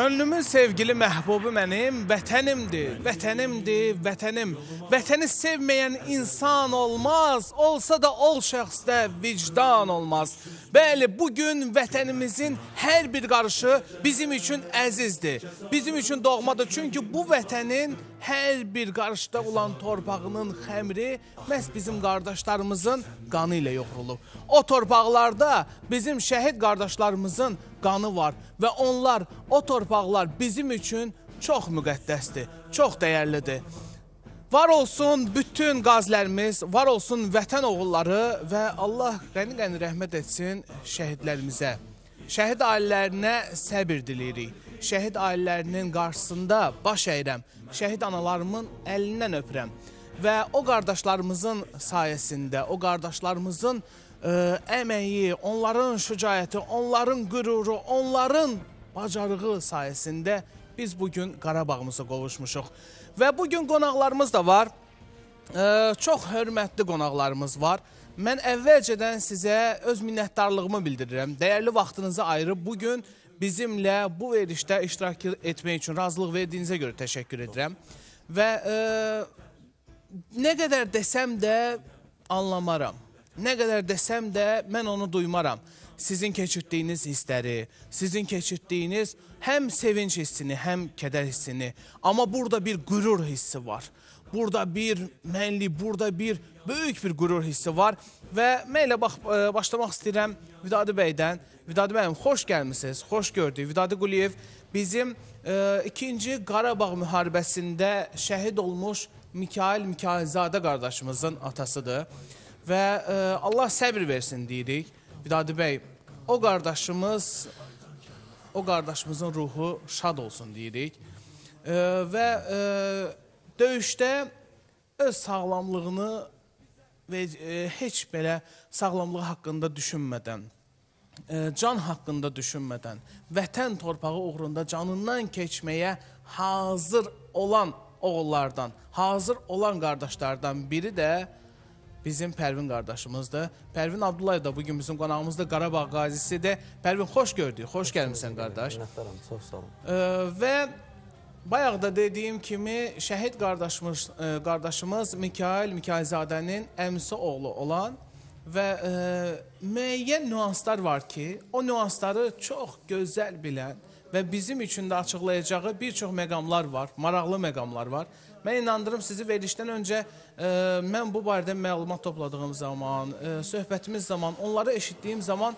Könlümün sevgili məhbubu mənim vətənimdir, vətənimdir, vətənim. Vətəni sevməyən insan olmaz, olsa da ol şəxsdə vicdan olmaz. Bəli, bu gün vətənimizin hər bir qarışı bizim üçün əzizdir, bizim üçün doğmadır. Çünki bu vətənin hər bir qarışda olan torpağının xəmri məhz bizim qardaşlarımızın qanı ilə yoğrulub. O torpaqlarda bizim şəhid qardaşlarımızın qanı var və onlar, o torpaqlar bizim üçün çox müqəddəsdir, çox dəyərlidir. Var olsun bütün qazilərimiz, var olsun vətən oğulları və Allah qəni-qəni rəhmət etsin şəhidlərimizə. Şəhid ailələrinə səbir diləyirik. Şəhid ailələrinin qarşısında baş əyirəm. Şəhid analarımın əlindən öpürəm. Və o qardaşlarımızın sayəsində, o qardaşlarımızın əməyi, onların şücaəti, onların qüruru, onların bacarığı sayəsində biz bugün Qarabağımıza qovuşmuşuq. Və bugün qonaqlarımız da var. Ə, çox hörmətli qonaqlarımız var. Mən əvvəlcədən sizə öz minnətdarlığımı bildirirəm. Dəyərli vaxtınızı ayırıb bugün bizimlə bu verişdə iştirak etmək üçün razılıq verdiyinizə görə təşəkkür edirəm. Və ə, nə qədər desəm də anlamaram. Nə qədər desəm də mən onu duymaram. Sizin keçirdiyiniz hissləri, sizin keçirdiyiniz həm sevinç hissini, həm kədər hissini. Amma burada bir qürur hissi var. Burada bir mənlik, burada bir böyük bir qürur hissi var. Və mən elə bax, ə, başlamaq istəyirəm Vidadi bəydən. Vidadi bəyim, xoş gəlmisiniz, xoş gördük. Vidadi Quliyev bizim ə, ikinci Qarabağ müharibəsində şəhid olmuş Mikail Mikailzadə qardaşımızın atasıdır. Və ə, Allah səbir versin deyirik. Vidadi bəy, o qardaşımız o qardaşımızın ruhu şad olsun deyirik. E, və e, döyüşdə öz sağlamlığını və e, heç belə sağlamlığı haqqında düşünmədən, e, can haqqında düşünmədən, vətən torpağı uğrunda canından keçməyə hazır olan oğullardan, hazır olan qardaşlardan biri də bizim Pərvin qardaşımızdır. Pərvin Abdullayev da bugün bizim qonağımızda Qarabağ qazisidir. Pərvin xoş gördük, xoş gəlmisən qardaş. Minnətdaram, çox sağ olun. Ə, və bayaq da dediyim kimi şəhid qardaşımız ə, qardaşımız Mikail Mikailzadənin əmisi oğlu olan və ə, müəyyən nüanslar var ki, o nüansları çox gözəl bilən və bizim üçün də açıqlayacağı bir çox məqamlar var, maraqlı məqamlar var. Mən inandırım sizi verilişdən öncə ə, mən bu barədə məlumat topladığım zaman, ə, söhbətimiz zaman, onları eşitdiyim zaman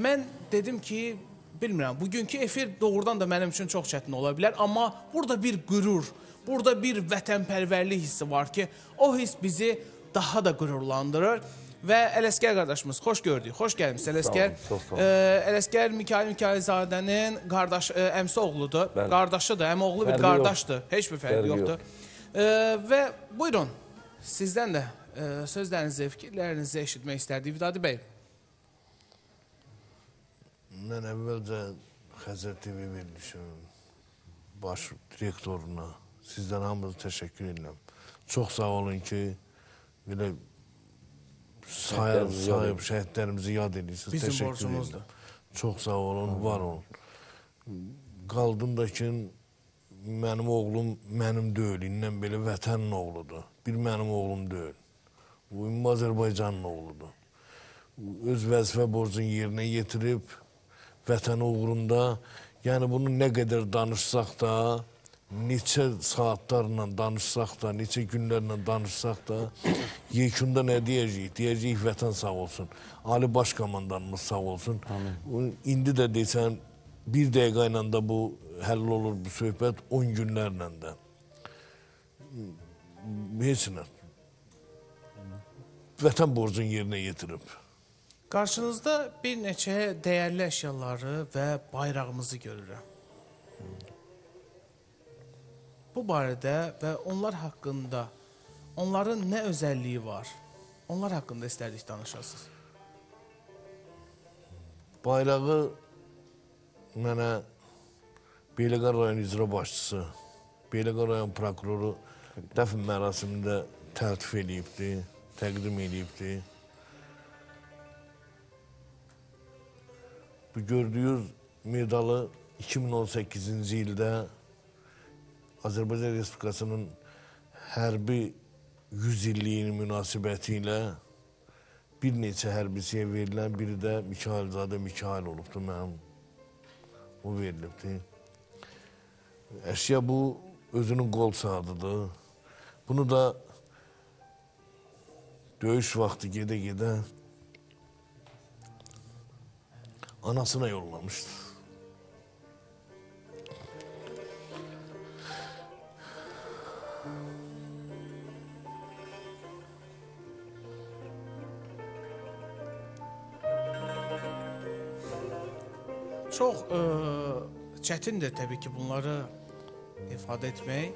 mən dedim ki, bilmirəm, bugünkü efir doğrudan da mənim üçün çox çətin ola bilər, amma burada bir qürur, burada bir vətənpərvərlik hissi var ki, o hiss bizi daha da qürurlandırır. Və Ələsgər qardaşımız, xoş gördük. Xoş gəlmisiniz Ələsgər. Sağ olun, çox sağ olun. Ə, Ələsgər Mikail Mikailzadənin qardaş ə, əmsi oğludur. Bəli. Qardaşıdır, əmi oğlu bir Fərqi yox. qardaşdır. Heç bir fərqi yoxdur. Ə, və buyurun, sizdən də ə, sözlərinizi, fikirlərinizi eşitmək istərdik. Vidadi bəy. Mən əvvəlcə Xəzər TV verilişinin baş direktoruna sizdən hamınıza təşəkkür edirəm. Çox sağ olun ki, belə sayıb, sayıb şəhidlərimizi yad edirsiniz. Bizim borcumuzdur. Çox sağ olun, var olun. Qaldım da ki, mənim oğlum mənim deyil, indən belə vətənin oğludur. Bir mənim oğlum deyil. Bu Azərbaycanın oğludur. Öz vəzifə borcunu yerinə yetirib, vətən uğrunda, yəni bunu nə qədər danışsaq da, neçə saatlarla danışsaq da, neçə günlərlə danışsaq da, yekunda nə deyəcəyik? Deyəcəyik vətən sağ olsun. Ali Baş Komandanımız sağ olsun. Amin. İndi də desən, bir dəqiqə ilə də bu həll olur bu söhbət 10 günlərlə də. Heç nə. Vətən borcunu yerinə yetirib. Qarşınızda bir neçə dəyərli əşyaları və bayrağımızı görürəm. Bu barədə və onlar haqqında, onların nə özəlliyi var? Onlar haqqında istərdik danışasınız. Bayrağı mənə Beyləqan rayon icra başçısı, Beyləqan rayon prokuroru dəfn mərasimində təltif eləyibdi, təqdim eləyibdi. Bu gördüyünüz medalı 2018-ci ildə Azərbaycan Respublikasının hərbi 100 illiyinin münasibəti ilə bir neçə hərbisiyə verilən biri də Mikailzadə Mikail olubdu mənim. O verilibdi. Əşya bu özünün qol saatıdır. Bunu da döyüş vaxtı gedə-gedə anasına yollamışdı. Çox ə, çətindir təbii ki, bunları ifadə etmək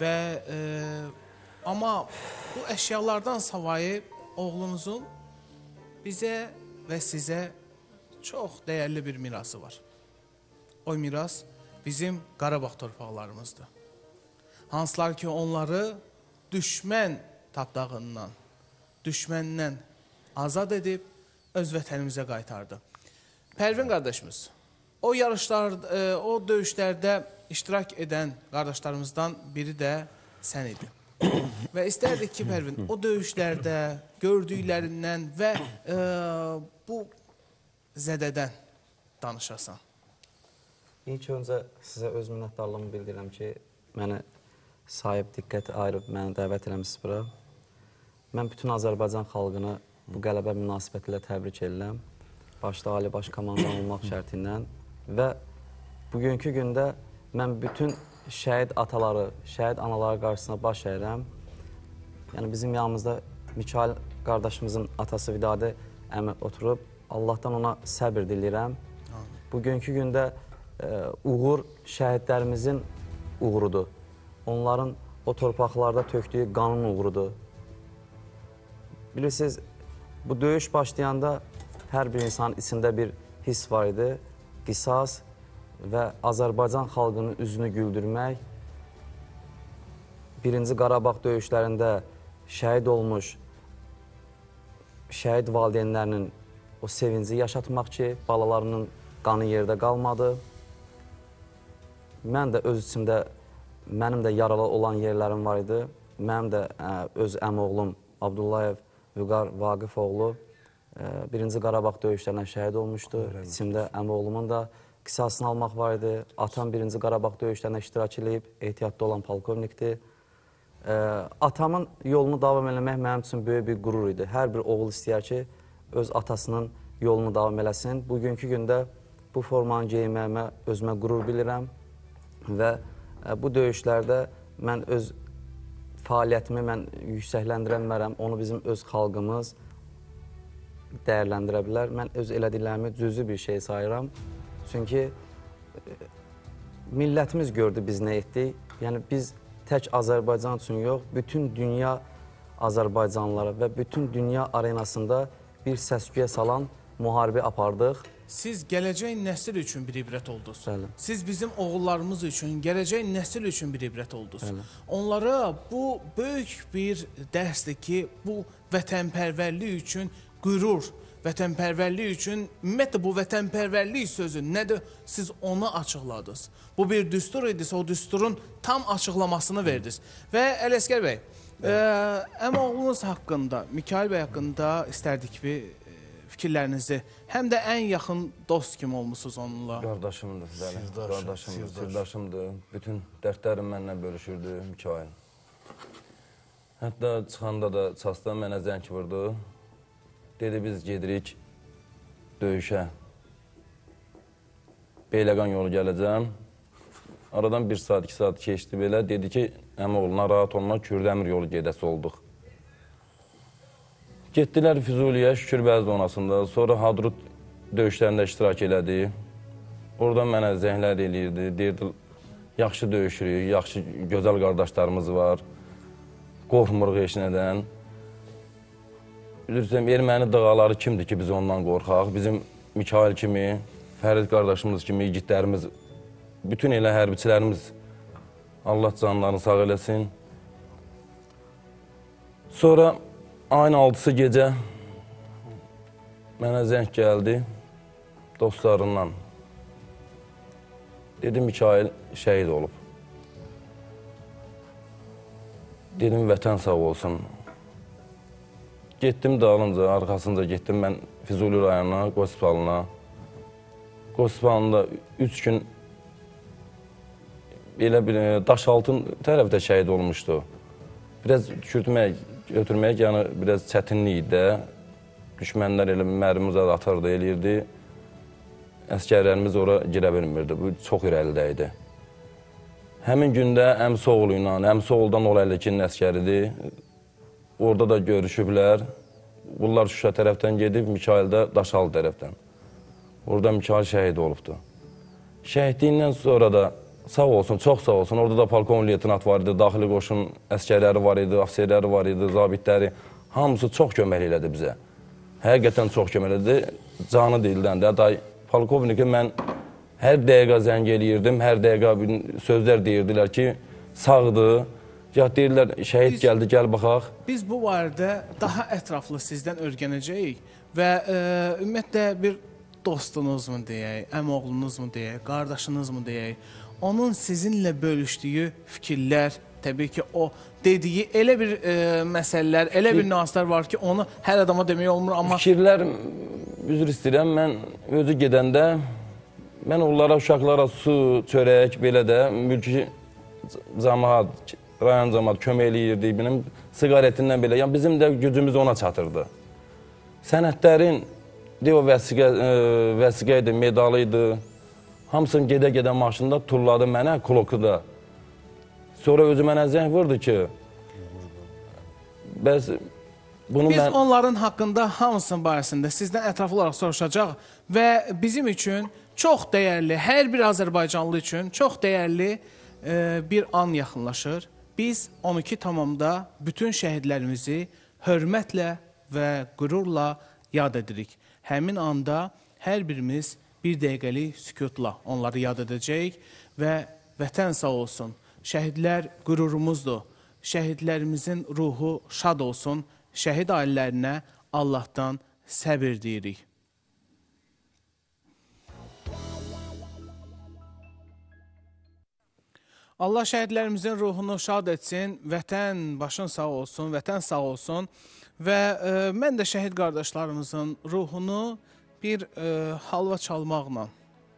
və ə, amma bu əşyalardan savayı oğlunuzun bizə və sizə çox dəyərli bir mirası var. O miras bizim Qarabağ torpaqlarımızdır. Hansılar ki, onları düşmən tapdağından, düşməndən azad edib öz vətənimizə qaytardı. Pərvin qardaşımız, o yarışlar, e, o döyüşlərdə iştirak edən qardaşlarımızdan biri də sən idin. və istərdik ki, Pərvin, o döyüşlərdə gördüklərindən və e, bu zədədən danışasan. İlk öncə sizə öz minnətdarlığımı bildirirəm ki, məni sahib diqqət ayırıb məni dəvət eləmisiniz bura. Mən bütün Azərbaycan xalqını bu qələbə münasibəti ilə təbrik edirəm. Başda Ali Baş Komandan olmaq şərti ilə və bugünkü gündə mən bütün şəhid ataları, şəhid anaları qarşısına baş əyirəm. Yəni bizim yanımızda Mikail qardaşımızın atası Vidadi əmi oturub. Allahdan ona səbir diləyirəm. Bugünkü gündə ə, uğur şəhidlərimizin uğurudur. Onların o torpaqlarda tökdüyü qanın uğurudur. Bilirsiniz, bu döyüş başlayanda hər bir insanın içində bir hiss var idi. Qisas və Azərbaycan xalqının üzünü güldürmək. Birinci Qarabağ döyüşlərində şəhid olmuş şəhid valideynlərinin o sevinci yaşatmaq ki, balalarının qanı yerdə qalmadı. Mən də öz içimdə, mənim də yaralı olan yerlərim var idi. Mənim də ə, öz əmoğlum Abdullayev Vüqar Vaqifoğlu ə, birinci Qarabağ döyüşlərinə şəhid olmuşdu. İçimdə əmoğlumun da qisasını almaq var idi. Atam birinci Qarabağ döyüşlərində iştirak edib, ehtiyatda olan polkovnikdir. Ə, atamın yolunu davam eləmək mənim üçün böyük bir qürur idi. Hər bir oğul istəyər ki, öz atasının yolunu davam eləsin. Bugünkü gündə bu formanı geyinməyimə özümə qürur bilirəm və ə, bu döyüşlərdə mən öz fəaliyyətimi mən yüksəkləndirə bilmərəm. Onu bizim öz xalqımız dəyərləndirə bilər. Mən öz elədiklərimi cüzi bir şey sayıram. Çünki ə, millətimiz gördü biz nə etdik. Yəni biz tək Azərbaycan üçün yox, bütün dünya Azərbaycanlılara və bütün dünya arenasında bir səs-küyə salan müharibə apardıq. Siz gələcək nəsil üçün bir ibrət oldunuz. Bəli. Siz bizim oğullarımız üçün, gələcək nəsil üçün bir ibrət oldunuz. Bəli. Onlara bu böyük bir dərsdir ki, bu vətənpərvərlik üçün qürur, vətənpərvərlik üçün ümumiyyətlə bu vətənpərvərlik sözü nədir? Siz onu açıqladınız. Bu bir düstur idisə o düsturun tam açıqlamasını verdiniz. Və Ələsgər bəy, ə, həm oğlunuz haqqında, Mikail bəy haqqında istərdik bir ə, fikirlərinizi, həm də ən yaxın dost kimi olmusunuz onunla. Qardaşımdır, bəli. Sirdaşım, Qardaşımdır, sirdaş. sirdaşımdır. Bütün dərdlərim mənlə bölüşürdü Mikail. Hətta çıxanda da çasdan mənə zəng vurdu. Dedi biz gedirik döyüşə. Beyləqan yolu gələcəm. Aradan bir saat, iki saat keçdi belə. Dedi ki, əmi oğluna rahat olma, Kürdəmir yolu gedəsi olduq. Getdilər Füzuliyə, Şükürbəz zonasında. Sonra Hadrut döyüşlərində iştirak elədi. Oradan mənə zəhlər eləyirdi. Deyirdi, yaxşı döyüşürük, yaxşı, gözəl qardaşlarımız var. Qorxmuruq heç nədən. Bilirsən, erməni dağaları kimdir ki, biz ondan qorxaq? Bizim Mikail kimi, Fərid qardaşımız kimi igidlərimiz, bütün elə hərbiçilərimiz Allah canlarını sağ eləsin. Sonra ayın 6-sı gecə mənə zəng gəldi dostlarından. Dedi Mikail şəhid olub. Dedim vətən sağ olsun. Getdim dalınca, arxasınca getdim mən Füzuli rayonuna, Qospalına. Qospalında 3 gün belə bir e, Daşaltın tərəfdə şəhid olmuşdu. Biraz düşürtmək, götürmək yəni biraz çətinlik idi də. Düşmənlər elə mərmi zad atardı, eləyirdi. Əskərlərimiz ora girə bilmirdi. Bu çox irəlidə idi. Həmin gündə əmsi oğlu ilə, əmsi oğuldan o 52-nin əskəridir. Orada da görüşüblər. Bunlar Şuşa tərəfdən gedib, Mikail də Daşalı tərəfdən. Orada Mikail şəhid olubdu. Şəhidliyindən sonra da sağ olsun, çox sağ olsun. Orada da polkovnik leytenant var idi, daxili qoşun əskərləri var idi, ofserləri var idi, zabitləri. Hamısı çox kömək elədi bizə. Həqiqətən çox kömək elədi. Canı dildən də. Day polkovniki mən hər dəqiqə zəng eləyirdim, hər dəqiqə sözlər deyirdilər ki, sağdır. Ya deyirlər şəhid Biz- gəldi, gəl baxaq. Biz bu barədə daha ətraflı sizdən öyrənəcəyik və e, ümumiyyətlə bir dostunuzmu deyək, əmoğlunuzmu deyək, qardaşınızmı deyək, onun sizinlə bölüşdüyü fikirlər, təbii ki, o dediyi elə bir e, məsələlər, elə bir nüanslar var ki, onu hər adama demək olmur, amma Fikirlər, üzr istəyirəm, mən özü gedəndə mən onlara, uşaqlara su, çörək, belə də mülki cəmaat, rayon cəmaat kömək eləyirdi. Benim siqaretindən belə, yəni bizim də gücümüz ona çatırdı. Sənədlərin, deyə o vəsiqə, ə, vəsiqə idi, medalı idi. Hamısını gedə-gedə maşında tulladı mənə, klokuda. Sonra özü mənə zəng vurdu ki, bəs bunu Biz mən... onların haqqında hamısının barəsində sizdən ətraflı olaraq soruşacaq və bizim üçün çox dəyərli, hər bir Azərbaycanlı üçün çox dəyərli e, bir an yaxınlaşır. Biz 12 tamamda bütün şəhidlərimizi hörmətlə və qürurla yad edirik. Həmin anda hər birimiz bir dəqiqəlik sükutla onları yad edəcəyik və vətən sağ olsun. Şəhidlər qürurumuzdur. Şəhidlərimizin ruhu şad olsun. Şəhid ailələrinə Allahdan səbir deyirik. Allah şəhidlərimizin ruhunu şad etsin, vətən başın sağ olsun, vətən sağ olsun və e, mən də şəhid qardaşlarımızın ruhunu bir e, halva çalmaqla,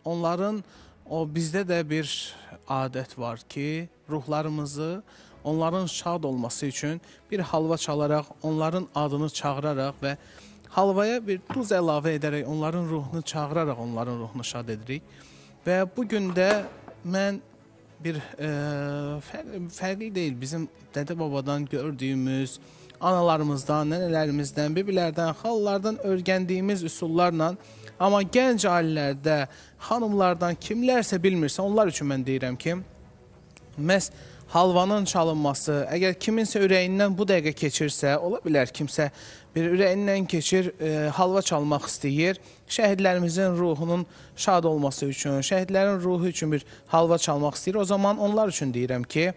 onların o bizdə də bir adət var ki, ruhlarımızı onların şad olması üçün bir halva çalaraq, onların adını çağıraraq və halvaya bir duz əlavə edərək onların ruhunu çağıraraq onların ruhunu şad edirik. Və bu gün də mən bir e, fərqli, fərqli deyil bizim dədə babadan gördüyümüz, analarımızdan, nənələrimizdən, bibilərdən, xalalardan öyrəndiyimiz üsullarla amma gənc ailələrdə xanımlardan kimlərsə bilmirsə, onlar üçün mən deyirəm ki, məhz halvanın çalınması, əgər kiminsə ürəyindən bu dəqiqə keçirsə, ola bilər kimsə bir ürəyindən keçir, e, halva çalmaq istəyir. Şəhidlərimizin ruhunun şad olması üçün, şəhidlərin ruhu üçün bir halva çalmaq istəyir. O zaman onlar üçün deyirəm ki,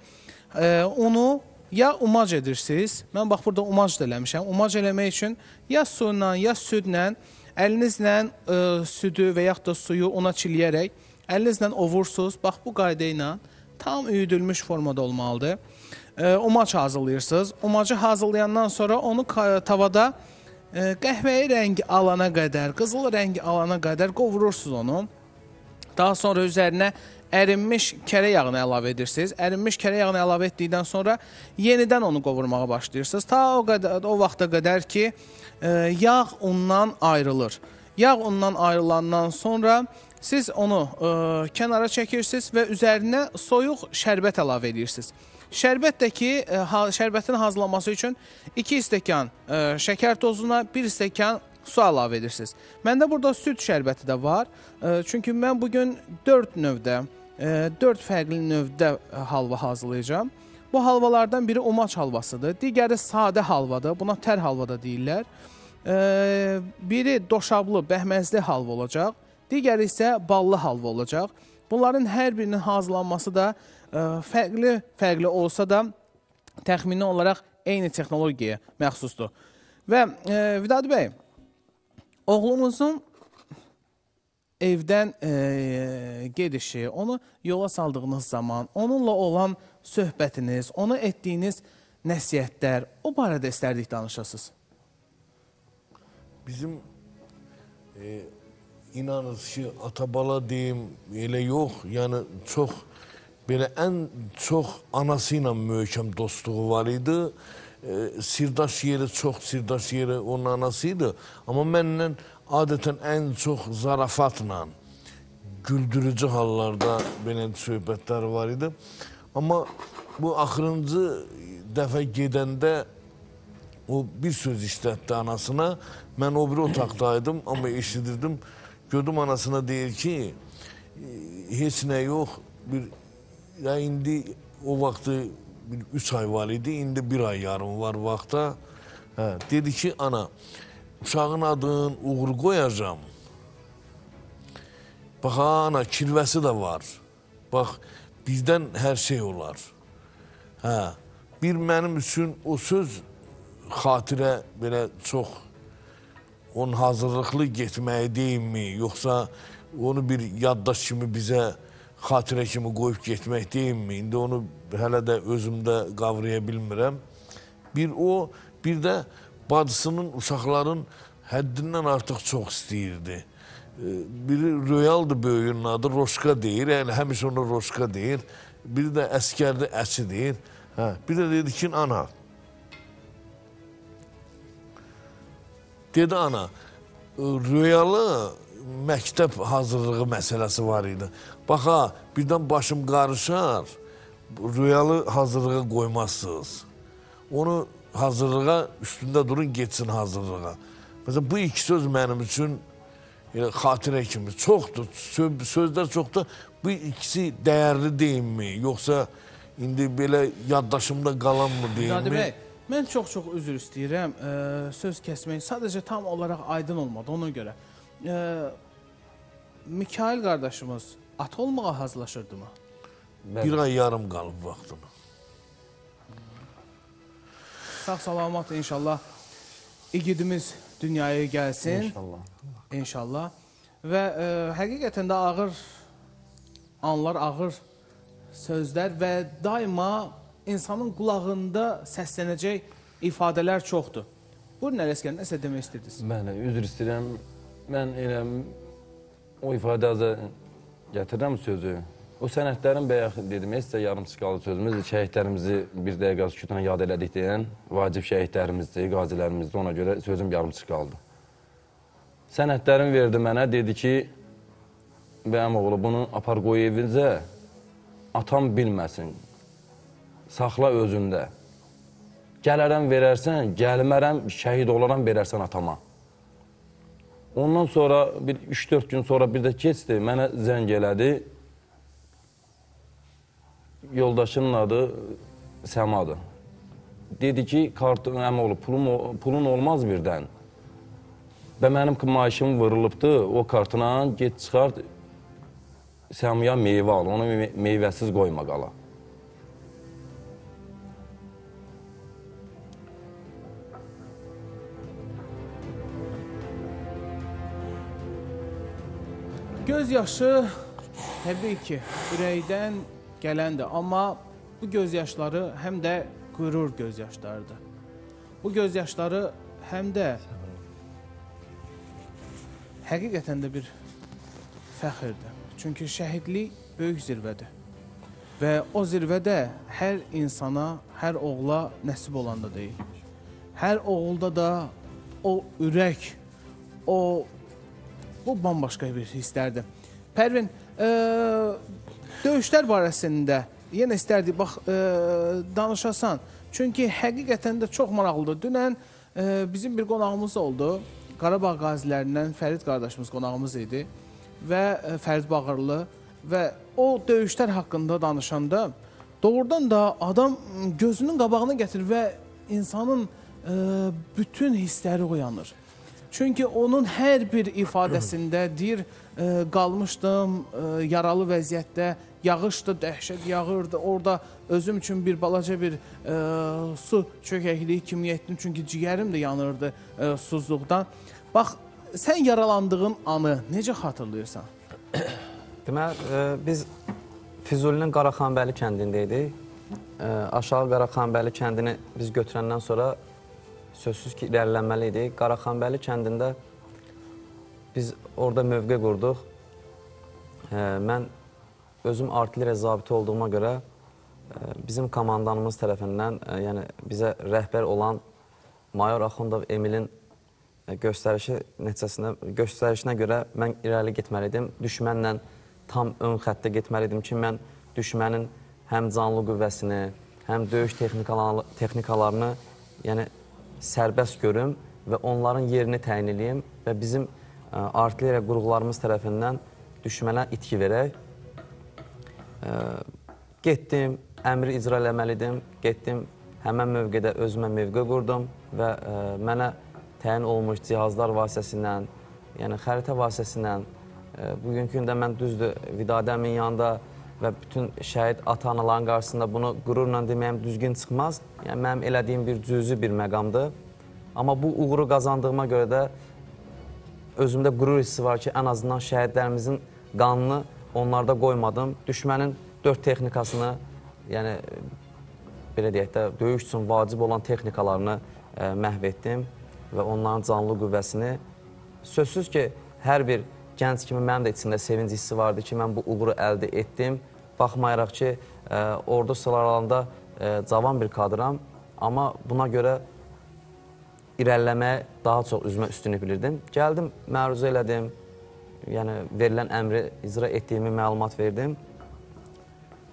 e, onu ya umac edirsiniz. Mən bax burada umac da eləmişəm. Umac eləmək üçün ya su ilə, ya südlə əlinizlə e, südü və yaxud da suyu ona çiləyərək əlinizlə ovursunuz. Bax bu qayda ilə tam üyüdülmüş formada olmalıdır. E, umac hazırlayırsınız. Umacı hazırlayandan sonra onu tavada e, qəhvəyi rəngi alana qədər, qızıl rəngi alana qədər qovurursunuz onu. Daha sonra üzərinə ərinmiş kərə yağını əlavə edirsiniz. Ərinmiş kərə yağını əlavə etdikdən sonra yenidən onu qovurmağa başlayırsınız. Ta o qədər o vaxta qədər ki, e, yağ undan ayrılır. Yağ undan ayrılandan sonra siz onu e, kənara çəkirsiniz və üzərinə soyuq şərbət əlavə edirsiniz. Şərbət də ki, e, şərbətin hazırlanması üçün 2 stəkan e, şəkər tozuna, 1 stəkan su əlavə edirsiniz. Məndə burada süd şərbəti də var. E, Çünki mən bu gün 4 növdə, 4 fərqli növdə halva hazırlayacağam. Bu halvalardan biri umaç halvasıdır. Digəri sadə halvadır. Buna tər halva da deyirlər. Biri doşablı, bəhməzli halva olacaq. Digəri isə ballı halva olacaq. Bunların hər birinin hazırlanması da e, fərqli fərqli olsa da təxmini olaraq eyni texnologiyaya məxsusdur. Və e, Vidadi bəy, oğlumuzun evdən e, gedişi, onu yola saldığınız zaman, onunla olan söhbətiniz, ona etdiyiniz nəsihətlər, o barədə istərdik danışasınız. Bizim e, inanın ki, atabala deyim, elə yox. Yəni çox belə ən çox anası ilə möhkəm dostluğu var idi. E, sirdaş yeri çox sirdaş yeri onun anası idi. Amma mənlə adətən ən çox zarafatla, güldürücü hallarda belə söhbətlər var idi. Amma bu axırıncı dəfə gedəndə o bir söz işlətdi anasına. Mən o bir otaqdaydım, amma eşidirdim. Gördüm anasına deyir ki, "E, heç nə yox, bir ya indi o vaxtı 3 ay var idi, indi bir ay yarım var vaxta. Hə, dedi ki, ana, uşağın adını Uğur qoyacağam. Bax, ana, kirvəsi də var. Bax, bizdən hər şey olar. Hə, bir mənim üçün o söz xatirə belə çox onun hazırlıqlı getməyi deyilmi, yoxsa onu bir yaddaş kimi bizə xatirə kimi qoyub getmək deyilmi? İndi onu hələ də özümdə qavraya bilmirəm. Bir o, bir də bacısının, uşaqların həddindən artıq çox istəyirdi. Biri Royaldır böyüyünün adı, Roşka deyir. Yəni həmişə ona Roşka deyir. Biri də əskərdə əçi deyir. Hə, bir də dedi ki, ana, Dedi ana, rüyalı məktəb hazırlığı məsələsi var idi. Bax ha, birdən başım qarışar, rüyalı hazırlığa qoymazsınız. Onu hazırlığa, üstündə durun, getsin hazırlığa. Məsələn, bu iki söz mənim üçün elə xatirə kimi çoxdur. Sö sözlər çoxdur. Bu ikisi dəyərli deyilmi? Yoxsa indi belə yaddaşımda qalanmı Qadi deyilmi? bəy, mən çox-çox üzr istəyirəm. E, söz kəsmək sadəcə tam olaraq aydın olmadı ona görə. E, Mikail qardaşımız at olmağa hazırlaşırdımı? Bir ay yarım qalıb vaxtına. Sağ salamat inşallah igidimiz dünyaya gəlsin. İnşallah. İnşallah. Və e, həqiqətən də ağır anlar, ağır sözlər və daima insanın qulağında səslənəcək ifadələr çoxdur. Buyurun Ələskər, nəsə demək istədiniz? Bəli, üzr istəyirəm. Mən elə o ifadəyə gətirirəm sözü. O sənədlərin bayaq dedim, heç də yarım çıxalı sözümüz şəhidlərimizi bir dəqiqə sükutuna yad elədik deyən vacib şəhidlərimizdir, qazilərimizdir. Ona görə sözüm yarım çıxaldı. Sənədlərini verdi mənə, dedi ki, bəyəm oğlu bunu apar qoy evinizə, atam bilməsin, saxla özündə. Gələrəm verərsən, gəlmərəm, şəhid olaram verərsən atama. Ondan sonra bir 3-4 gün sonra bir də keçdi, mənə zəng elədi. Yoldaşının adı Səmadır. Dedi ki, kartın əmi olub, pulum, pulun olmaz birdən. Və mənim maaşım vurulubdu, o kartına get çıxart, Səmiya meyvə al, onu me meyvəsiz qoyma qala. Göz yaşı təbii ki, ürəkdən gələndir, amma bu göz yaşları həm də qürur göz yaşlarıdır. Bu göz yaşları həm də həqiqətən də bir fəxrdir. Çünki şəhidlik böyük zirvədir. Və o zirvədə hər insana, hər oğula nəsib olan da deyil. Hər oğulda da o ürək, o bu bambaşqa bir hisslərdir. Pərvin, e, döyüşlər barəsində yenə istərdik bax e, danışasan. Çünki həqiqətən də çox maraqlıdır. Dünən e, bizim bir qonağımız oldu. Qarabağ qazilərindən Fərid qardaşımız qonağımız idi və e, Fərid Bağırlı və o döyüşlər haqqında danışanda doğrudan da adam gözünün qabağına gətirir və insanın e, bütün hissləri oyanır. Çünki onun hər bir ifadəsində deyir, e, qalmışdım e, yaralı vəziyyətdə, yağışdı, dəhşət yağırdı. Orada özüm üçün bir balaca bir e, su çökəkliyi kimi etdim çünki ciyərim də yanırdı e, susuzluqdan. Bax, sən yaralandığın anı necə xatırlayırsan? Deməli, biz Füzulinin Qaraxanbəli kəndində idik. Aşağı Qaraxanbəli kəndini biz götürəndən sonra sözsüz ki, irəlilənməli idik. Qaraxanbəli kəndində biz orada mövqe qurduq. E, mən özüm artilleriya zabiti olduğuma görə e, bizim komandanımız tərəfindən, e, yəni bizə rəhbər olan Mayor Axundov Emilin e, göstərişi nəticəsində göstərişinə görə mən irəli getməli idim. Düşmənlə tam ön xəttə getməli idim ki, mən düşmənin həm canlı qüvvəsini, həm döyüş texnikalarını yəni sərbəst görüm və onların yerini təyin edeyim və bizim ə, artilleriya qurğularımız tərəfindən düşmənə itki verək. Ə, getdim, əmri icra eləməli idim. Getdim, həmən mövqedə özümə mövqe qurdum və ə, mənə təyin olmuş cihazlar vasitəsilə, yəni xəritə vasitəsilə ə, bugünkü gündə mən düzdür Vidadəmin yanında və bütün şəhid ata-anaların qarşısında bunu qürurla deməyim düzgün çıxmaz. Yəni mənim elədiyim bir cüzi bir məqamdır. Amma bu uğuru qazandığıma görə də özümdə qürur hissi var ki, ən azından şəhidlərimizin qanını onlarda qoymadım. Düşmənin dörd texnikasını, yəni belə deyək də, döyüş üçün vacib olan texnikalarını ə, məhv etdim və onların canlı qüvvəsini sözsüz ki, hər bir gənc kimi mənim də içində sevinc hissi vardı ki, mən bu uğuru əldə etdim. Baxmayaraq ki, ə, ordu sıralarında ə, cavan bir kadram, amma buna görə irəliləməyə daha çox üzmə üstünlük bilirdim. Gəldim, məruzə elədim, yəni verilən əmri icra etdiyimi məlumat verdim.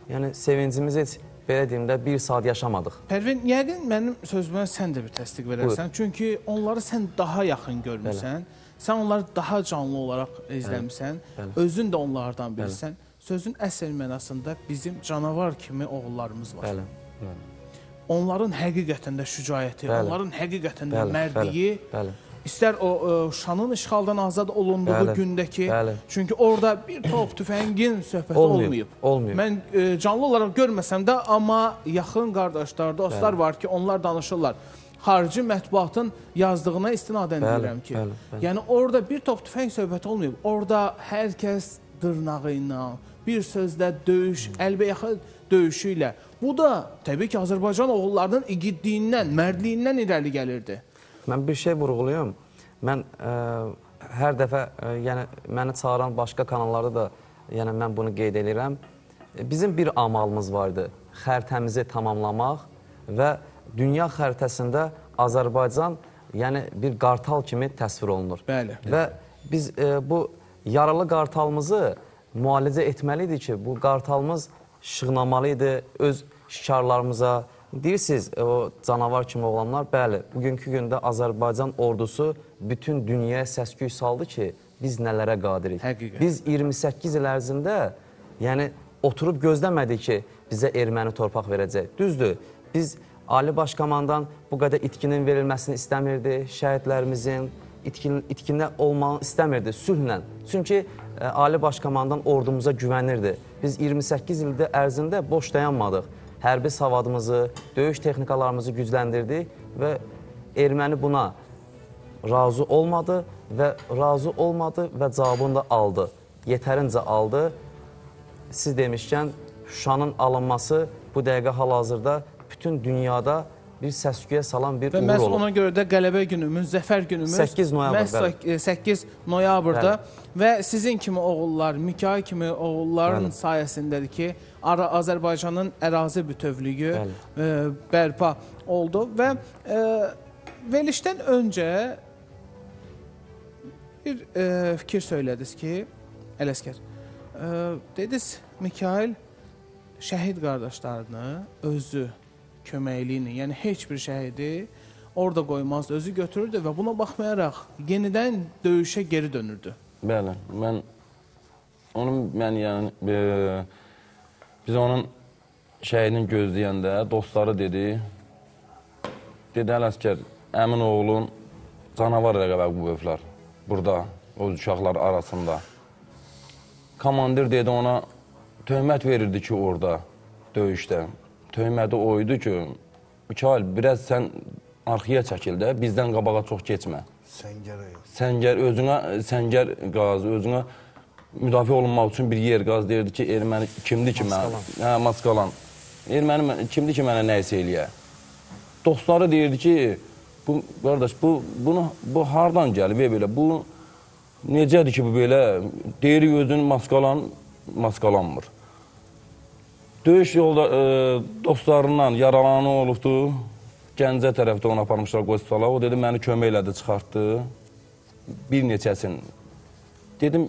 Yəni sevincimizi heç belə deyim də bir saat yaşamadıq. Pərvin, yəqin mənim sözümə sən də bir təsdiq verərsən. Çünki onları sən daha yaxın görmüsən. Sən onları daha canlı olaraq izləmisən. Bəli. Özün də onlardan birisən. Sözün əsl mənasında bizim canavar kimi oğullarımız var. Bəli. Onların həqiqətən də şücaəti, Bəli. onların həqiqətən də Bəli, mərdiyi, bəli, bəli. istər o ə, Şanın işğaldan azad olunduğu Bəli, gündəki, bəli. çünki orada bir top tüfəngin söhbəti Olmayıb, olmayıb. olmayıb. Mən ə, canlı olaraq görməsəm də, amma yaxın qardaşlar, dostlar var ki, onlar danışırlar. Xarici mətbuatın yazdığına istinadən Bəli, deyirəm ki, bəli, bəli. yəni orada bir top tüfəng söhbəti olmayıb. Orada hər kəs dırnağı ilə, bir sözlə döyüş, əlbəyaxa döyüşü ilə. Bu da təbii ki, Azərbaycan oğullarının igidliyindən, mərdliyindən irəli gəlirdi. Mən bir şey vurğulayım. Mən ə, hər dəfə ə, yəni məni çağıran başqa kanallarda da yəni mən bunu qeyd edirəm. E, Bizim bir amalımız vardı. Xəritəmizi tamamlamaq və dünya xəritəsində Azərbaycan yəni bir qartal kimi təsvir olunur. Bəli. Və biz e, bu yaralı qartalımızı müalicə etməli idi ki, bu qartalımız şığnamalı idi öz şikarlarımıza. Deyirsiniz, e, o canavar kimi oğlanlar, bəli, bugünkü gündə Azərbaycan ordusu bütün dünyaya səs-küy saldı ki, biz nələrə qadirik. Həqiqət. Biz 28 il ərzində, yəni oturub gözləmədik ki, bizə erməni torpaq verəcək. Düzdür, biz Ali Başkomandan bu qədər itkinin verilməsini istəmirdi, şəhidlərimizin itkin, itkində olmağını istəmirdi sülhlə. Çünki ə, Ali Başkomandan ordumuza güvənirdi. Biz 28 ildə ərzində boş dayanmadıq. Hərbi savadımızı, döyüş texnikalarımızı gücləndirdik və erməni buna razı olmadı və razı olmadı və cavabını da aldı. Yetərincə aldı. Siz demişkən Şuşanın alınması bu dəqiqə hal-hazırda bütün dünyada bir səs-küyə salan bir Və uğur məhz olub. ona görə də qələbə günümüz, zəfər günümüz 8 noyabr, məhz bəli. sak- 8 noyabrda və sizin kimi oğullar, Mikail kimi oğulların Bəli. sayəsindədir ki, Azərbaycanın ərazi bütövlüyü Bəli. e, bərpa oldu və e, verilişdən öncə bir e, fikir söylədiniz ki, Ələskər, e, dediniz Mikail şəhid qardaşlarını özü köməkliyi ilə, yəni heç bir şəhidi orada qoymazdı, özü götürürdü və buna baxmayaraq yenidən döyüşə geri dönürdü. Bəli, mən onun mən yəni e, biz onun şəhidini gözləyəndə dostları dedi, dedi Ələskər, əmin oğlun canavar rəqəbə övlər burada, o uşaqlar arasında. Komandir dedi ona töhmət verirdi ki orada döyüşdə. Töhməti o idi ki, Mikail, biraz sən arxaya çəkil də, bizdən qabağa çox keçmə. Səngərə yox. Səngər özünə səngər qazı özünə müdafiə olunmaq üçün bir yer qaz deyirdi ki, erməni kimdir ki mənə? Hə, Maskalan. Erməni mən- kimdir ki mənə nə isə eləyə? Dostları deyirdi ki, bu qardaş bu bunu bu hardan gəlib e, belə? Bu necədir ki bu belə? Deyir özün maskalan maskalanmır. Döyüş yolda e, dostlarından yaralanı olubdu. Gəncə tərəfdə onu aparmışlar qoysalar. O dedi məni kömək elədi, çıxartdı. Bir neçəsin. Dedim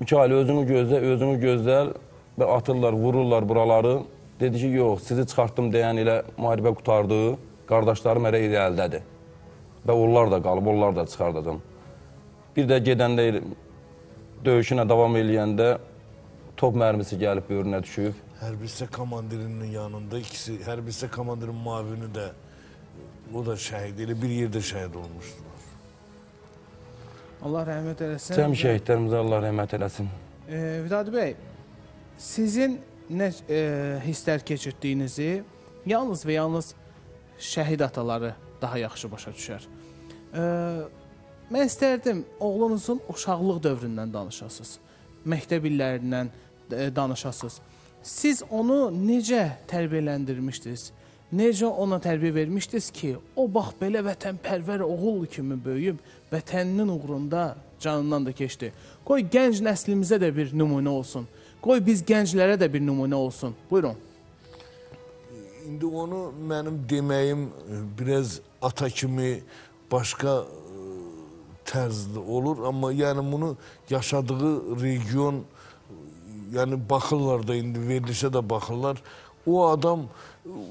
Mikail özünü gözlə, özünü gözləl və atırlar, vururlar buraları. Dedi ki, yox, sizi çıxartdım deyən elə müharibə qutardı. Qardaşlarım elə irəlidədir. Və onlar da qalıb, onlar da çıxardacam. Bir də gedəndə döyüşünə davam eləyəndə top mərmisi gəlib böyrünə düşüb. Hərbi hissə komandirinin yanında ikisi, hərbi hissə komandirinin mavini də o da şəhid, elə bir yerdə şəhid olmuşdular. Allah rəhmət eləsin. Cəm şəhidlərimizə Allah rəhmət eləsin. E, Vidadi bəy, sizin nə e, hisslər keçirdiyinizi yalnız və yalnız şəhid ataları daha yaxşı başa düşər. E, mən istərdim oğlunuzun uşaqlıq dövründən danışasınız. Məktəb illərindən danışasınız. Siz onu necə tərbiyələndirmişdiniz? Necə ona tərbiyə vermişdiniz ki, o bax belə vətənpərvər oğul kimi böyüyüb vətəninin uğrunda canından da keçdi. Qoy gənc nəslimizə də bir nümunə olsun. Qoy biz gənclərə də bir nümunə olsun. Buyurun. İndi onu mənim deməyim e, biraz ata kimi başqa e, tərzdə olur, amma yəni bunu yaşadığı region yəni baxırlar da indi verilişə də baxırlar. O adam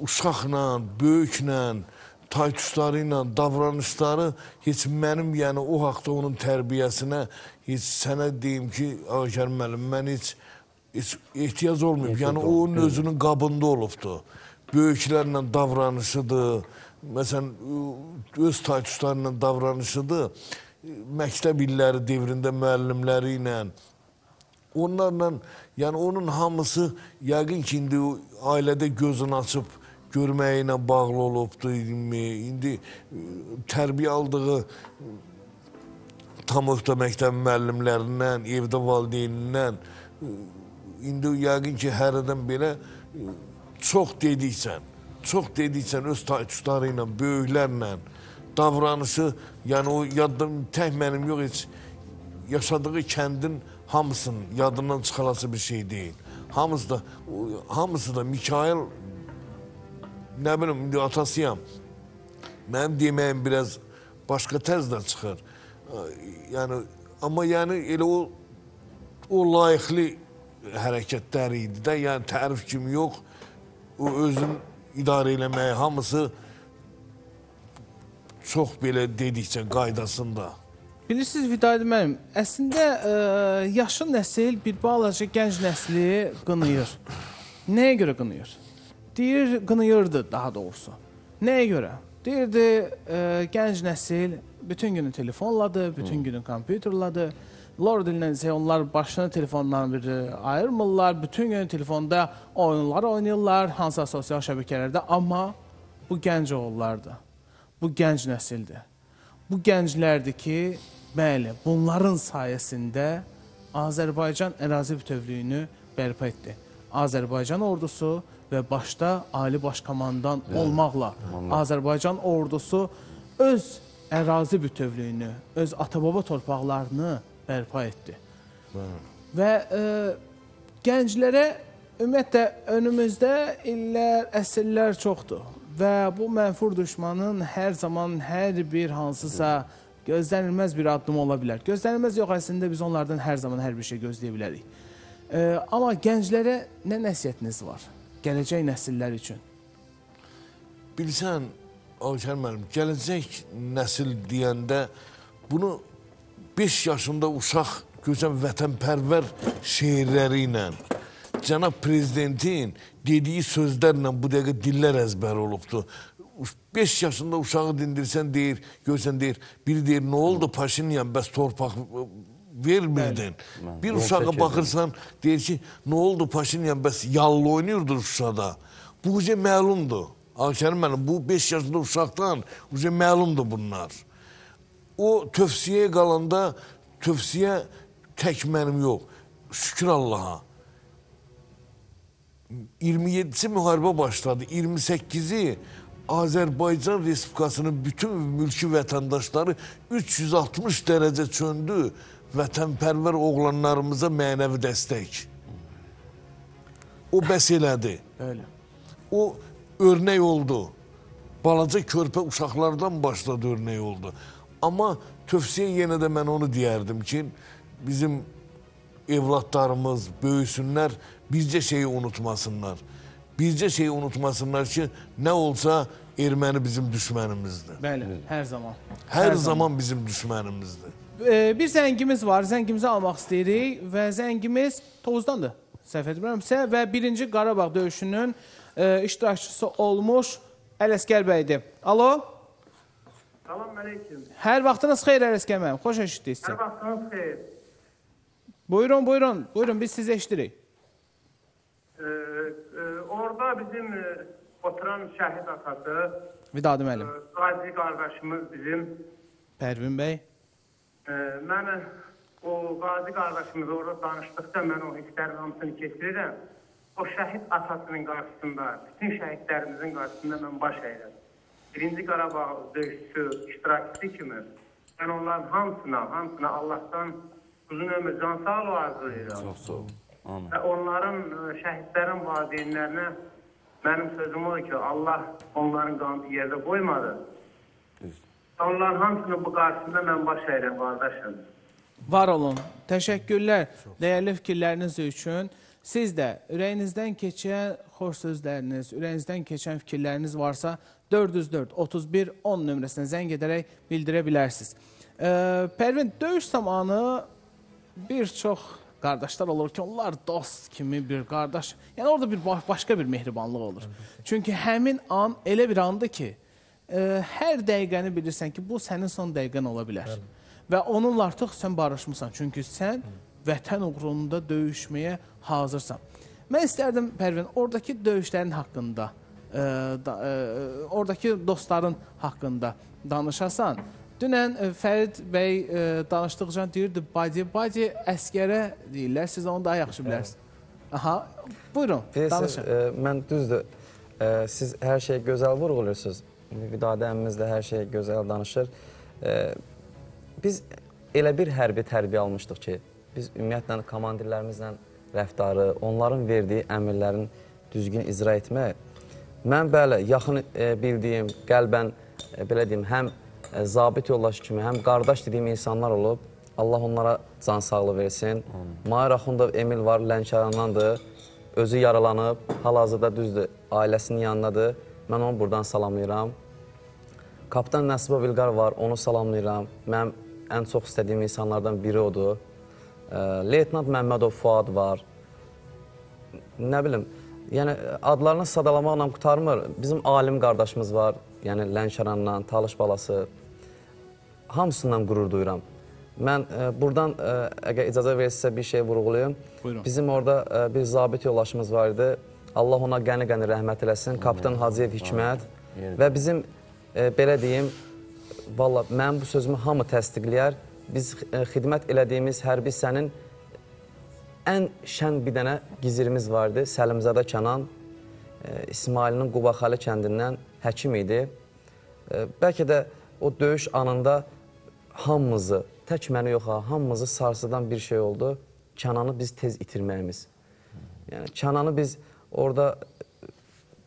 uşaqla, böyüklə, taytuşları ilə davranışları heç mənim yəni o haqda onun tərbiyəsinə heç sənə deyim ki, Ağşər müəllim, mən heç heç ehtiyac olmayıb. Yəni o onun özünün qabında olubdu. Böyüklərlə davranışıdır. Məsələn, öz taytuşları ilə davranışıdır. Məktəb illəri devrində müəllimləri ilə onlarla yəni onun hamısı yəqin ki indi ailədə gözünü açıb görməyi ilə bağlı olubdu mi? İndi e, tərbiyə aldığı tam orta məktəb müəllimlərindən, evdə valideynindən e, indi yəqin ki hərədən belə e, çox dediksən, çox dediksən öz taytuşları ilə, böyüklərlə davranışı, yəni o yaddan tək mənim yox heç yaşadığı kəndin hamısının yadından çıxarası bir şey deyil. Hamısı da hamısı da Mikail nə bilim atasıyam. Mənim deməyim biraz başqa tərzdə çıxır. Yəni amma yəni elə o o layiqli hərəkətlər idi də, yəni tərif kimi yox. O özün idarə eləməyi hamısı çox belə dedikcə qaydasında. Bilirsiniz Vidadi müəllim, əslində ə, yaşlı nəsil bir balaca gənc nəsli qınayır. Nəyə görə qınayır? Deyir, qınayırdı daha doğrusu. Nəyə görə? Deyirdi, ə, gənc nəsil bütün günü telefonladı, bütün günü kompüterladı. Lord dilinə desək, onlar başını telefondan bir ayırmırlar. Bütün gün telefonda oyunlar oynayırlar, hansısa sosial şəbəkələrdə. Amma bu gənc oğullardır. Bu gənc nəsildir. Bu gənclərdir ki, bəli, bunların sayəsində Azərbaycan ərazi bütövlüyünü bərpa etdi. Azərbaycan ordusu və başda Ali Baş Komandan olmaqla Azərbaycan ordusu öz ərazi bütövlüyünü, öz ata-baba torpaqlarını bərpa etdi. Və e, gənclərə ümumiyyətlə önümüzdə illər, əsrlər çoxdur və bu mənfur düşmanın hər zaman hər bir hansısa gözlənilməz bir addım ola bilər. Gözlənilməz yox, əslində biz onlardan hər zaman hər bir şey gözləyə bilərik. E, amma gənclərə nə nəsihətiniz var? Gələcək nəsillər üçün. Bilsən, Avşar müəllim, gələcək nəsil deyəndə bunu 5 yaşında uşaq gözəl vətənpərvər şeirləri ilə cənab prezidentin dediyi sözlərlə bu dəqiqə dillər əzbəri olubdu. 5 yaşında uşağı dindirsən deyir, görsən deyir, biri deyir, nə oldu Paşinyan, bəs torpaq vermirdin. Bir Yol uşağa baxırsan, deyir ki, nə oldu Paşinyan, bəs yallı oynayırdı Şuşada. Bu uca məlumdur. Akşerim mənim, bu 5 yaşında uşaqdan uca məlumdur bunlar. o tövsiyəyə qalanda tövsiyə tək mənim yox. Şükür Allaha. 27-si müharibə başladı. 28-i Azərbaycan Respublikasının bütün mülki vətəndaşları 360 dərəcə çöndü vətənpərvər oğlanlarımıza mənəvi dəstək. O bəs elədi. Öyle. O örnek oldu. Balaca körpə uşaqlardan başladı örnek oldu. Amma tövsiyə yenə də mən onu deyərdim ki, bizim evlatlarımız böyüsünlər, bircə şeyi unutmasınlar. Bircə şeyi unutmasınlar ki, nə olsa erməni bizim düşmənimizdir. Bəli, hər zaman. Hər zaman bizim düşmənimizdir. Ee, bir zəngimiz var. Zəngimizi almaq istəyirik və zəngimiz Tovuzdandır. Səhv etmirəmsə və birinci Qarabağ döyüşünün e, iştirakçısı olmuş Ələsgər bəydir. Alo? Salam aleyküm. Hər vaxtınız xeyir Ələsgər müəllim. Xoş eşitdik sizi. Her vaxtınız xeyir. Buyurun, buyurun. Buyurun biz sizi eşidirik. Ee, e, orada bizim e, oturan şəhid atası, Vidadi müəllim. qazi qardaşımız bizim. Pərvin bəy. Mən o qazi qardaşımız orada danışdıqda mən o hisslərin hamısını keçirirəm. O şəhid atasının qarşısında, bütün şəhidlərimizin qarşısında mən baş əyirəm. Birinci Qarabağ döyüşçüsü, iştirakçısı kimi mən onların hamısına, hamısına Allahdan uzun ömür, can sağlığı arzulayıram. Çox sağ ol. Amin. Və onların ə, şəhidlərin valideynlərinə mənim sözüm odur ki, Allah onların qanını yerdə qoymadı. Düz. Onların hamısını bu qarşısında mən baş əyirəm qardaşım. Var olun. Təşəkkürlər dəyərli fikirləriniz üçün. Siz də ürəyinizdən keçən xoş sözləriniz, ürəyinizdən keçən fikirləriniz varsa 404 31 10 nömrəsinə zəng edərək bildirə bilərsiniz. Ee, Pərvin, döyüş zamanı bir çox qardaşlar olur ki, onlar dost kimi bir qardaş. Yəni orada bir baş- başqa bir mehribanlıq olur. Çünki həmin an elə bir andır ki, e, hər dəqiqəni bilirsən ki, bu sənin son dəqiqən ola bilər. Və onunla artıq sən barışmısan. Çünki sən vətən uğrunda döyüşməyə hazırsan. Mən istərdim Pərvin, oradakı döyüşlərin haqqında, e, da, e, oradakı dostların haqqında danışasan. Dünən e, Fərid bəy e, danışdıqca deyirdi, bacı, bacı əskərə deyirlər, siz onu daha yaxşı bilərsiniz. Aha, buyurun, danışın. e, mən düzdür, e, siz hər şeyi gözəl vurğuluyorsunuz. Vidadə əmmimiz də hər şeyi gözəl danışır. E, biz elə bir hərbi tərbiyə almışdıq ki, biz ümumiyyətlə komandirlərimizlə rəftarı, onların verdiyi əmrlərin düzgün icra etmək. Mən bəli, yaxın e, bildiyim, qəlbən e, belə deyim, həm zabit yoldaşı kimi, həm qardaş dediyim insanlar olub. Allah onlara can sağlığı versin. Mahir Axundov Emil var, Lənkərandandır. Özü yaralanıb, hal-hazırda düzdür, ailəsinin yanındadır. Mən onu buradan salamlayıram. Kapitan Nəsibov İlqar var, onu salamlayıram. Mənim ən çox istədiyim insanlardan biri odur. E, Leytenant Məmmədov Fuad var. Nə bilim, yəni adlarını sadalamaqla qutarmır. Bizim alim qardaşımız var, yəni Lənkərandan, Talış balası. Hamısından qürur duyuram. Mən e, buradan e, əgər icazə verirsə bir şey vurğulayım. Buyurun. Bizim orada e, bir zabit yoldaşımız var idi. Allah ona qəni-qəni rəhmət eləsin. Kapitan Hacıyev Hikmət və bizim e, belə deyim, valla mən bu sözümü hamı təsdiqləyər. Biz e, xidmət elədiyimiz hərbi hissənin ən şən bir dənə gizirimiz vardı. Səlimzadə Kənan, e, İsmailinin Qubaxalı kəndindən həkim idi. E, bəlkə də o döyüş anında hamımızı, tək məni yox ha, hamımızı sarsıdan bir şey oldu. Kənanı biz tez itirməyimiz. Yəni Kənanı biz orada e,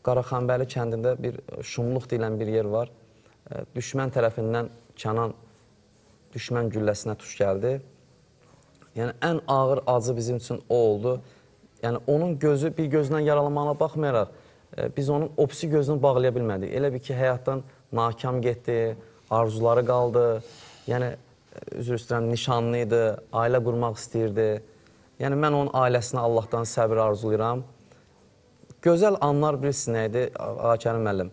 Qaraxanbəli kəndində bir şumluq deyilən bir yer var. E, Düşmən tərəfindən Kənan düşmən gülləsinə tuş gəldi. Yəni ən ağır acı bizim üçün o oldu. Yəni onun gözü bir gözündən yaralanmağına baxmayaraq e, biz onun opsi gözünü bağlaya bilmədik. Elə bir ki, həyatdan nakam getdi, arzuları qaldı. Yəni üzr istəyirəm, nişanlı idi, ailə qurmaq istəyirdi. Yəni mən onun ailəsinə Allahdan səbir arzulayıram. Gözəl anlar bilirsiniz nə idi Ağakərim müəllim?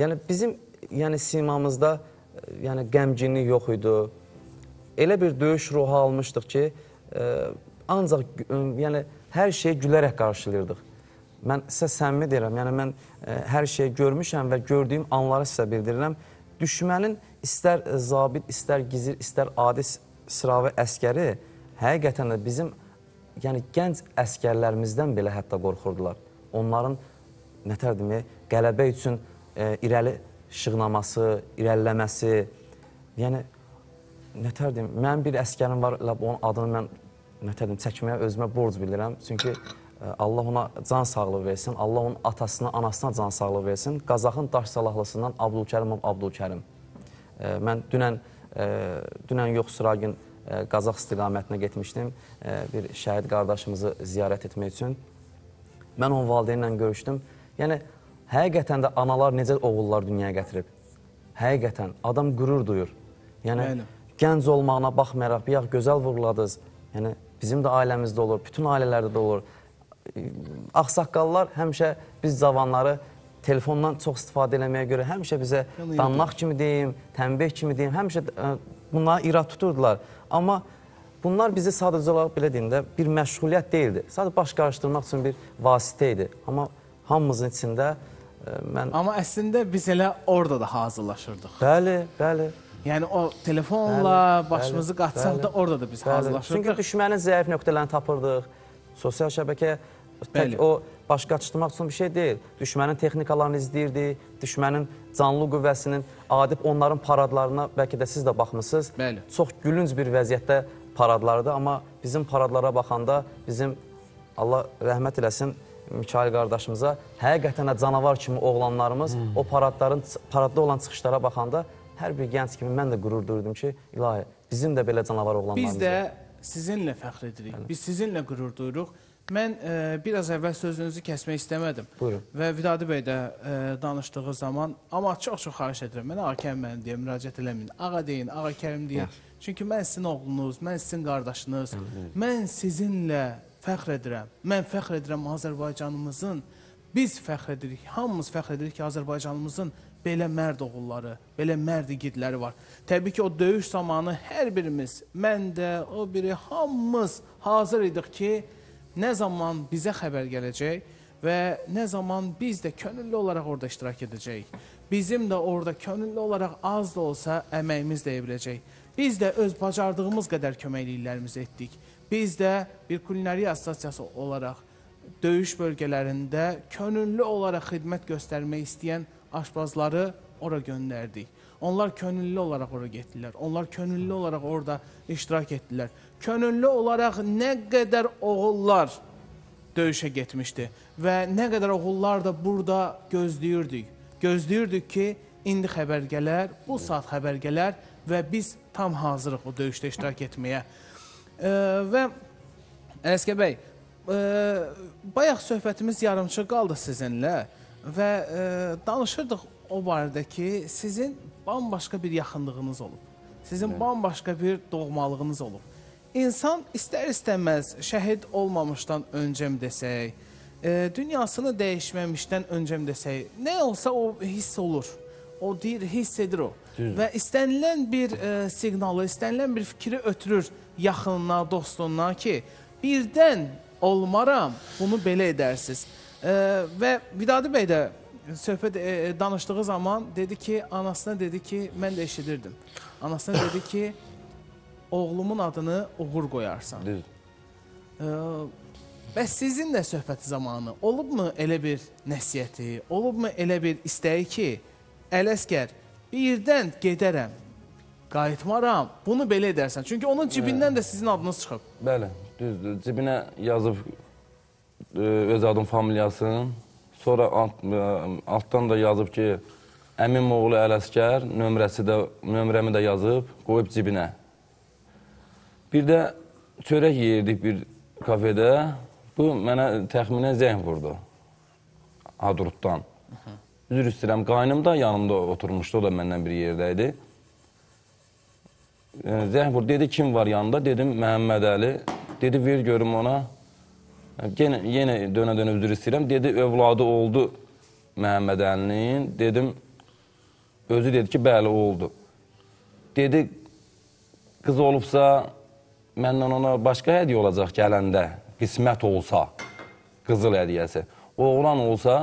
Yəni bizim yəni simamızda yəni qəmginlik yox idi. Elə bir döyüş ruhu almışdıq ki, e, ancaq e, yəni hər şeyi gülərək qarşılayırdıq. Mən sizə səmimi deyirəm, yəni mən e, hər şeyi görmüşəm və gördüyüm anları sizə bildirirəm. düşmənin istər e, zabit, istər gizir, istər adi sıravi əskəri həqiqətən də bizim yəni gənc əskərlərimizdən belə hətta qorxurdular. Onların nətər demək, qələbə üçün e, irəli şığnaması, irəliləməsi, yəni nətər deyim, mənim bir əskərim var, elə onun adını mən nətər deyim, çəkməyə özümə borc bilirəm. Çünki ə, Allah ona can sağlığı versin, Allah onun atasına, anasına can sağlığı versin. Qazaxın daş salahlısından Abdülkərimov Abdülkərim. Ə, Mən dünən ə, dünən yox Sıragin ə, Qazax istiqamətinə getmişdim ə, bir şəhid qardaşımızı ziyarət etmək üçün. Mən onun valideynlə görüşdüm. Yəni həqiqətən də analar necə oğullar dünyaya gətirib. Həqiqətən adam qürur duyur. Yəni Bəli. gənc olmağına baxmayaraq bir yağ gözəl vurguladınız. Yəni bizim də ailəmizdə olur, bütün ailələrdə də olur. Ağsaqqallar həmişə biz cavanları telefondan çox istifadə eləməyə görə həmişə bizə danlaq kimi deyim, tənbih kimi deyim, həmişə ə, bunlara irad tuturdular. Amma bunlar bizi sadəcə olaraq belə deyim də bir məşğuliyyət deyildi. Sadəcə baş qarışdırmaq üçün bir vasitə idi. Amma hamımızın içində ə, mən Amma əslində biz elə orada da hazırlaşırdıq. Bəli, bəli. Yəni o telefonla Bəli, başımızı bəli, qatsaq da bəli, orada da biz Bəli. Çünki hazırlaşırdıq. düşmənin zəif nöqtələrini tapırdıq. Sosial şəbəkə tək Bəli. o baş qaçırtmaq üçün bir şey deyil. Düşmənin texnikalarını izləyirdi, düşmənin canlı qüvvəsinin adib onların paradlarına bəlkə də siz də baxmısınız. Bəli. Çox gülünc bir vəziyyətdə paradlardı, amma bizim paradlara baxanda bizim Allah rəhmət eləsin Mikail qardaşımıza həqiqətən də canavar kimi oğlanlarımız o paradların paradda olan çıxışlara baxanda hər bir gənc kimi mən də qürur duydum ki, ilahi bizim də belə canavar oğlanlarımız Biz də sizinlə fəxr edirik. Biz sizinlə qürur duyuruq. Mən e, biraz əvvəl sözünüzü kəsmək istəmədim. Buyurun. Və Vidadi bəy də e, danışdığı zaman, amma çox-çox xahiş edirəm. Mənə Ağa Kərim müəllim deyə müraciət eləməyin. Ağa deyin, Ağa Kərim deyin. Çünki mən sizin oğlunuz, mən sizin qardaşınız. Mən sizinlə fəxr edirəm. Mən fəxr edirəm Azərbaycanımızın. Biz fəxr edirik, hamımız fəxr edirik ki, Azərbaycanımızın belə mərd oğulları, belə mərd igidləri var. Təbii ki, o döyüş zamanı hər birimiz, mən də, o biri hamımız hazır idik ki, nə zaman bizə xəbər gələcək və nə zaman biz də könüllü olaraq orada iştirak edəcəyik. Bizim də orada könüllü olaraq az da olsa əməyimiz dəyə biləcək. Biz də öz bacardığımız qədər köməkliklərimizi etdik. Biz də bir kulinariya assosiasiyası olaraq döyüş bölgələrində könüllü olaraq xidmət göstərmək istəyən aşpazları ora göndərdik. Onlar könüllü olaraq ora getdilər. Onlar könüllü olaraq orada iştirak etdilər. Könüllü olaraq nə qədər oğullar döyüşə getmişdi və nə qədər oğullar da burada gözləyirdik. Gözləyirdik ki, indi xəbər gələr, bu saat xəbər gələr və biz tam hazırıq o döyüşdə iştirak etməyə. E, və Ələskər bəy, e, bayaq söhbətimiz yarımçıq qaldı sizinlə və e, danışırdıq o barədə ki, sizin bambaşqa bir yaxınlığınız olub. Sizin bambaşqa bir doğmalığınız olub. İnsan istər-istəməz şəhid olmamışdan öncəm desək, e, dünyasını dəyişməmişdən öncəm desək, nə olsa o hiss olur. O deyir, hiss edir o. Və istənilən bir e, siqnalı, istənilən bir fikri ötürür yaxınına, dostuna ki, birdən olmaram, bunu belə edərsiz. E, və Vidadi bəy də söhbət e, danışdığı zaman dedi ki, anasına dedi ki, mən də eşidirdim. Anasına dedi ki, oğlumun adını Uğur qoyarsan. Düz. Ə, Bəs sizinlə söhbəti zamanı olubmu elə bir nəsihəti, olubmu elə bir istəyi ki, Ələsgər, birdən gedərəm, qayıtmaram, bunu belə edərsən. Çünki onun cibindən də sizin adınız çıxıb. Bəli, düzdür. Cibinə yazıb e, öz adım, familiyasını. Sonra alt, e, altdan da yazıb ki, əmim oğlu Ələsgər, nömrəsi də nömrəmi də yazıb, qoyub cibinə. Bir də çörək yeyirdik bir kafedə. Bu mənə təxminən zəng vurdu. Hadrutdan. Üzr istəyirəm, qaynım da yanımda oturmuşdu, o da məndən bir yerdə idi. Zəng vurdu, dedi kim var yanında? Dedim Məhəmməd Əli. Dedi ver görüm ona. Yenə yenə dönə-dönə üzr istəyirəm. Dedi övladı oldu Məhəmməd Əlinin. Dedim özü dedi ki, bəli oldu. Dedi qız olubsa məndən ona başqa hədiyyə olacaq gələndə, qismət olsa, qızıl hədiyyəsi. Oğlan olsa,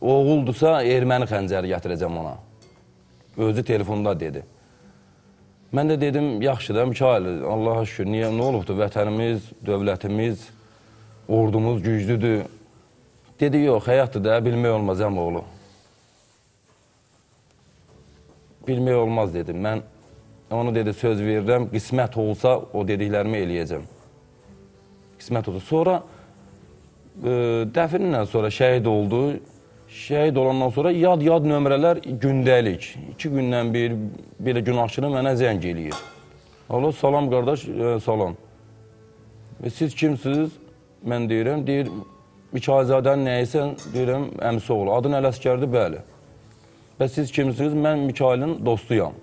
oğuldursa erməni xəncəri gətirəcəm ona. Özü telefonda dedi. Mən də dedim, yaxşı da Mikail, Allaha şükür, niyə, nə olubdur, vətənimiz, dövlətimiz, ordumuz güclüdür. Dedi, yox, həyatdır da, bilmək olmaz əmoğlu. Bilmək olmaz dedim. Mən onu dedi, söz verirəm, qismət olsa o dediklərimi eləyəcəm. Qismət olsa. Sonra e, dəfninlə sonra şəhid oldu. Şəhid olandan sonra yad-yad nömrələr gündəlik. İki gündən bir belə günahçını mənə zəng eləyir. Alo, salam qardaş, e, salam. Və siz kimsiniz? Mən deyirəm, deyir, Mikailzadənin nəyisən? Deyirəm, əmsi oğlu. Adın Ələskərdir, bəli. Və siz kimsiniz? Mən Mikailin dostuyam.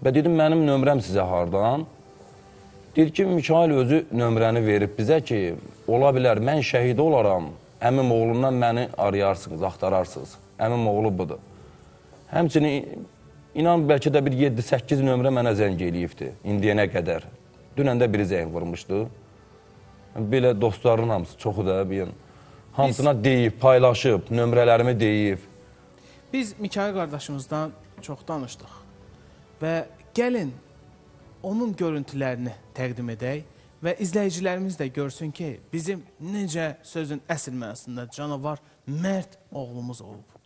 Və dedim, mənim nömrəm sizə hardan? Deyir ki, Mikail özü nömrəni verib bizə ki, ola bilər, mən şəhid olaram, əmim oğlundan məni arayarsınız, axtararsınız. Əmim oğlu budur. Həmçinin, inan, bəlkə də bir 7-8 nömrə mənə zəng eləyibdir, indiyənə qədər. Dünən də biri zəng vurmuşdu. Belə dostların hamısı, çoxu da, bir hamısına deyib, paylaşıb, nömrələrimi deyib. Biz Mikail qardaşımızdan çox danışdıq və gəlin onun görüntülərini təqdim edək və izləyicilərimiz də görsün ki, bizim necə sözün əsl mənasında canavar, mərd oğlumuz olub.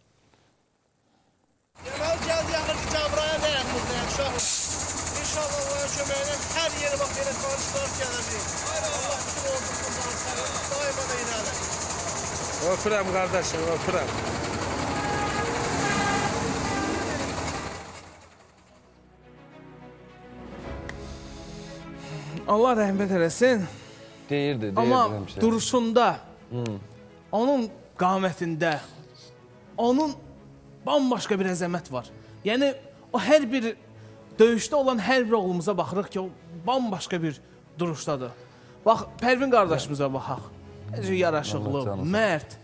Deməli gəldi yaxın ki, Cəbraya dəyək buradayıq uşaqlar. İnşallah Allah'a köməyinə hər yeri bax belə tanışlar gələcək. Allah bütün ordumuzdan sənin daima da irəli. Öpürəm qardaşım, öpürəm. Allah rəhmət eləsin. Deyirdi, deyirdi Amma həmişə. duruşunda, onun qamətində, onun bambaşqa bir əzəmət var. Yəni o hər bir döyüşdə olan hər bir oğlumuza baxırıq ki, o bambaşqa bir duruşdadır. Bax, Pərvin qardaşımıza baxaq. Necə yaraşıqlı, mərd.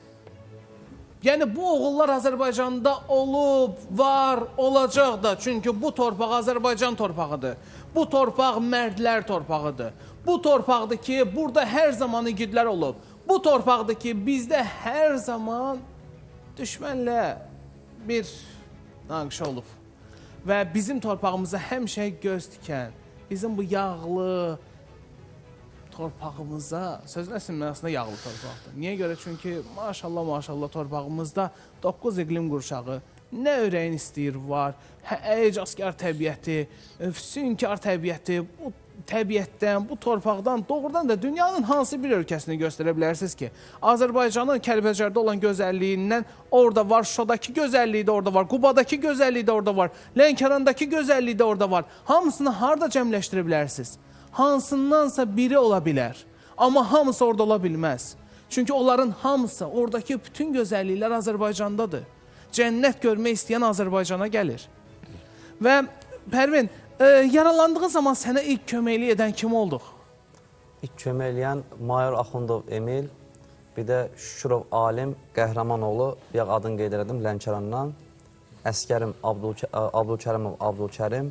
Yəni bu oğullar Azərbaycanda olub, var, olacaq da. Çünki bu torpaq Azərbaycan torpağıdır. Bu torpaq mərdlər torpağıdır. Bu torpaqdır ki, burada hər zaman igidlər olub. Bu torpaqdır ki, bizdə hər zaman düşmənlə bir naqişə olub. Və bizim torpağımıza həmişə göz tikən, bizim bu yağlı torpağımıza sözün əsl mənasında yağlı torpaqdır. Niyə görə? Çünki maşallah maşallah torpağımızda 9 iqlim qurşağı, nə ürəyin istəyir var, hə, əcazkar təbiəti, füsunkar təbiəti, bu təbiətdən, bu torpaqdan doğrudan da dünyanın hansı bir ölkəsini göstərə bilərsiniz ki, Azərbaycanın Kəlbəcərdə olan gözəlliyindən orada var, Şuşadakı gözəlliyi də orada var, Qubadakı gözəlliyi də orada var, Lənkərandakı gözəlliyi də orada var. Hamısını harda cəmləşdirə bilərsiniz? Hansındansa biri ola bilər. Amma hamısı orada ola bilməz. Çünki onların hamısı, oradakı bütün gözəlliklər Azərbaycandadır. Cənnət görmək istəyən Azərbaycana gəlir. Və Pərvin, e, yaralandığı zaman sənə ilk köməklik edən kim olduq? İlk kömək eləyən Mayor Axundov Emil, bir də Şükürov Alim Qəhrəmanoğlu, bir adını qeyd elədim Lənkərandan. Əskərim Abdülkə Abdülkərimov Abdülkərim,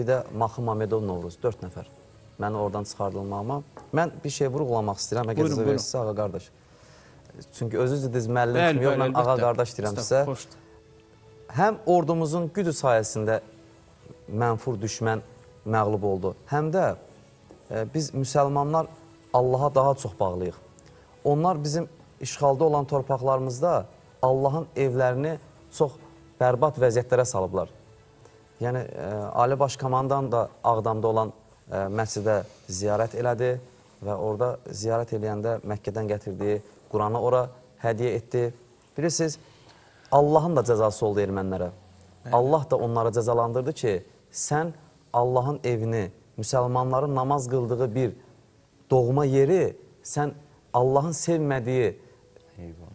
bir də Maxım Mamedov Novruz, 4 nəfər. Məni oradan çıxardılmağıma. Mən bir şey vurğulamaq istəyirəm, əgər buyurun. verirsinizsə, ağa qardaş. Çünki özünüz dediniz müəllim kimi yox, mən ağa qardaş deyirəm sizə. Həm ordumuzun gücü sayəsində mənfur düşmən məğlub oldu, həm də e, biz müsəlmanlar Allaha daha çox bağlıyıq. Onlar bizim işğalda olan torpaqlarımızda Allahın evlərini çox bərbad vəziyyətlərə salıblar. Yəni e, Ali Baş Komandan da Ağdamda olan e, məscidə ziyarət elədi və orada ziyarət eləyəndə Məkkədən gətirdiyi Quranı ora hədiyyə etdi. Bilirsiniz, Allahın da cəzası oldu ermənilərə. Allah da onları cəzalandırdı ki, sən Allahın evini, müsəlmanların namaz qıldığı bir doğma yeri sən Allahın sevmədiyi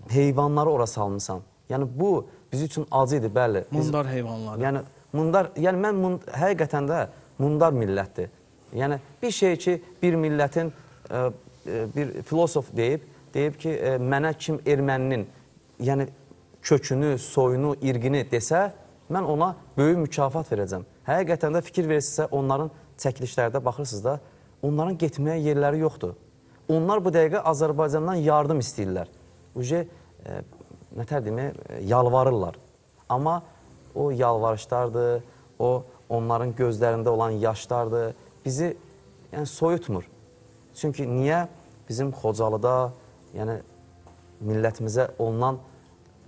heyvanları ora salmısan. Yəni bu biz üçün acı idi, bəli. Mundar heyvanları. Yəni mundar, yəni mən mund, həqiqətən də mundar millətdir. Yəni bir şey ki, bir millətin ə, ə, bir filosof deyib, deyib ki, ə, mənə kim erməninin, yəni kökünü, soyunu, irqini desə, mən ona böyük mükafat verəcəm. Həqiqətən də fikir versinizsə, onların çəkilişlərdə baxırsınız da, onların getməyə yerləri yoxdur. Onlar bu dəqiqə Azərbaycandan yardım istəyirlər. Uje, e, nətər deyim, e, yalvarırlar. Amma o yalvarışlardır, o onların gözlərində olan yaşlardır. Bizi yəni soyutmur. Çünki niyə bizim Xocalıda, yəni millətimizə olunan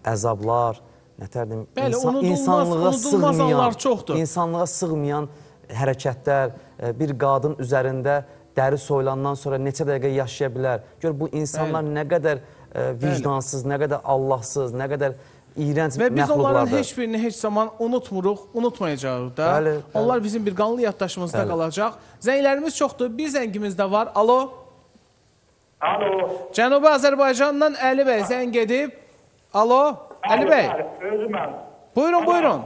əzablar, nətərdim, Bəli, unudulmaz- unudulmaz anlar çoxdur. insanlığa sığmayan hərəkətlər, e, bir qadın üzərində dəri soyulandan sonra neçə dəqiqə yaşaya bilər. Gör bu insanlar nə qədər e, vicdansız, nə qədər Allahsız, nə qədər iyrənc Və biz onların məxluqlardır. heç birini heç zaman unutmuruq, unutmayacağıq da. Bəli, bəli. Onlar bizim bir qanlı yaddaşımızda Bəli. qalacaq. Zənglərimiz çoxdur. Bir zəngimiz də var. Alo. Alo. Cənubi Azərbaycandan Əli bəy zəng edib. Alo, Əli bəy. Özüməm. Buyurun, buyurun.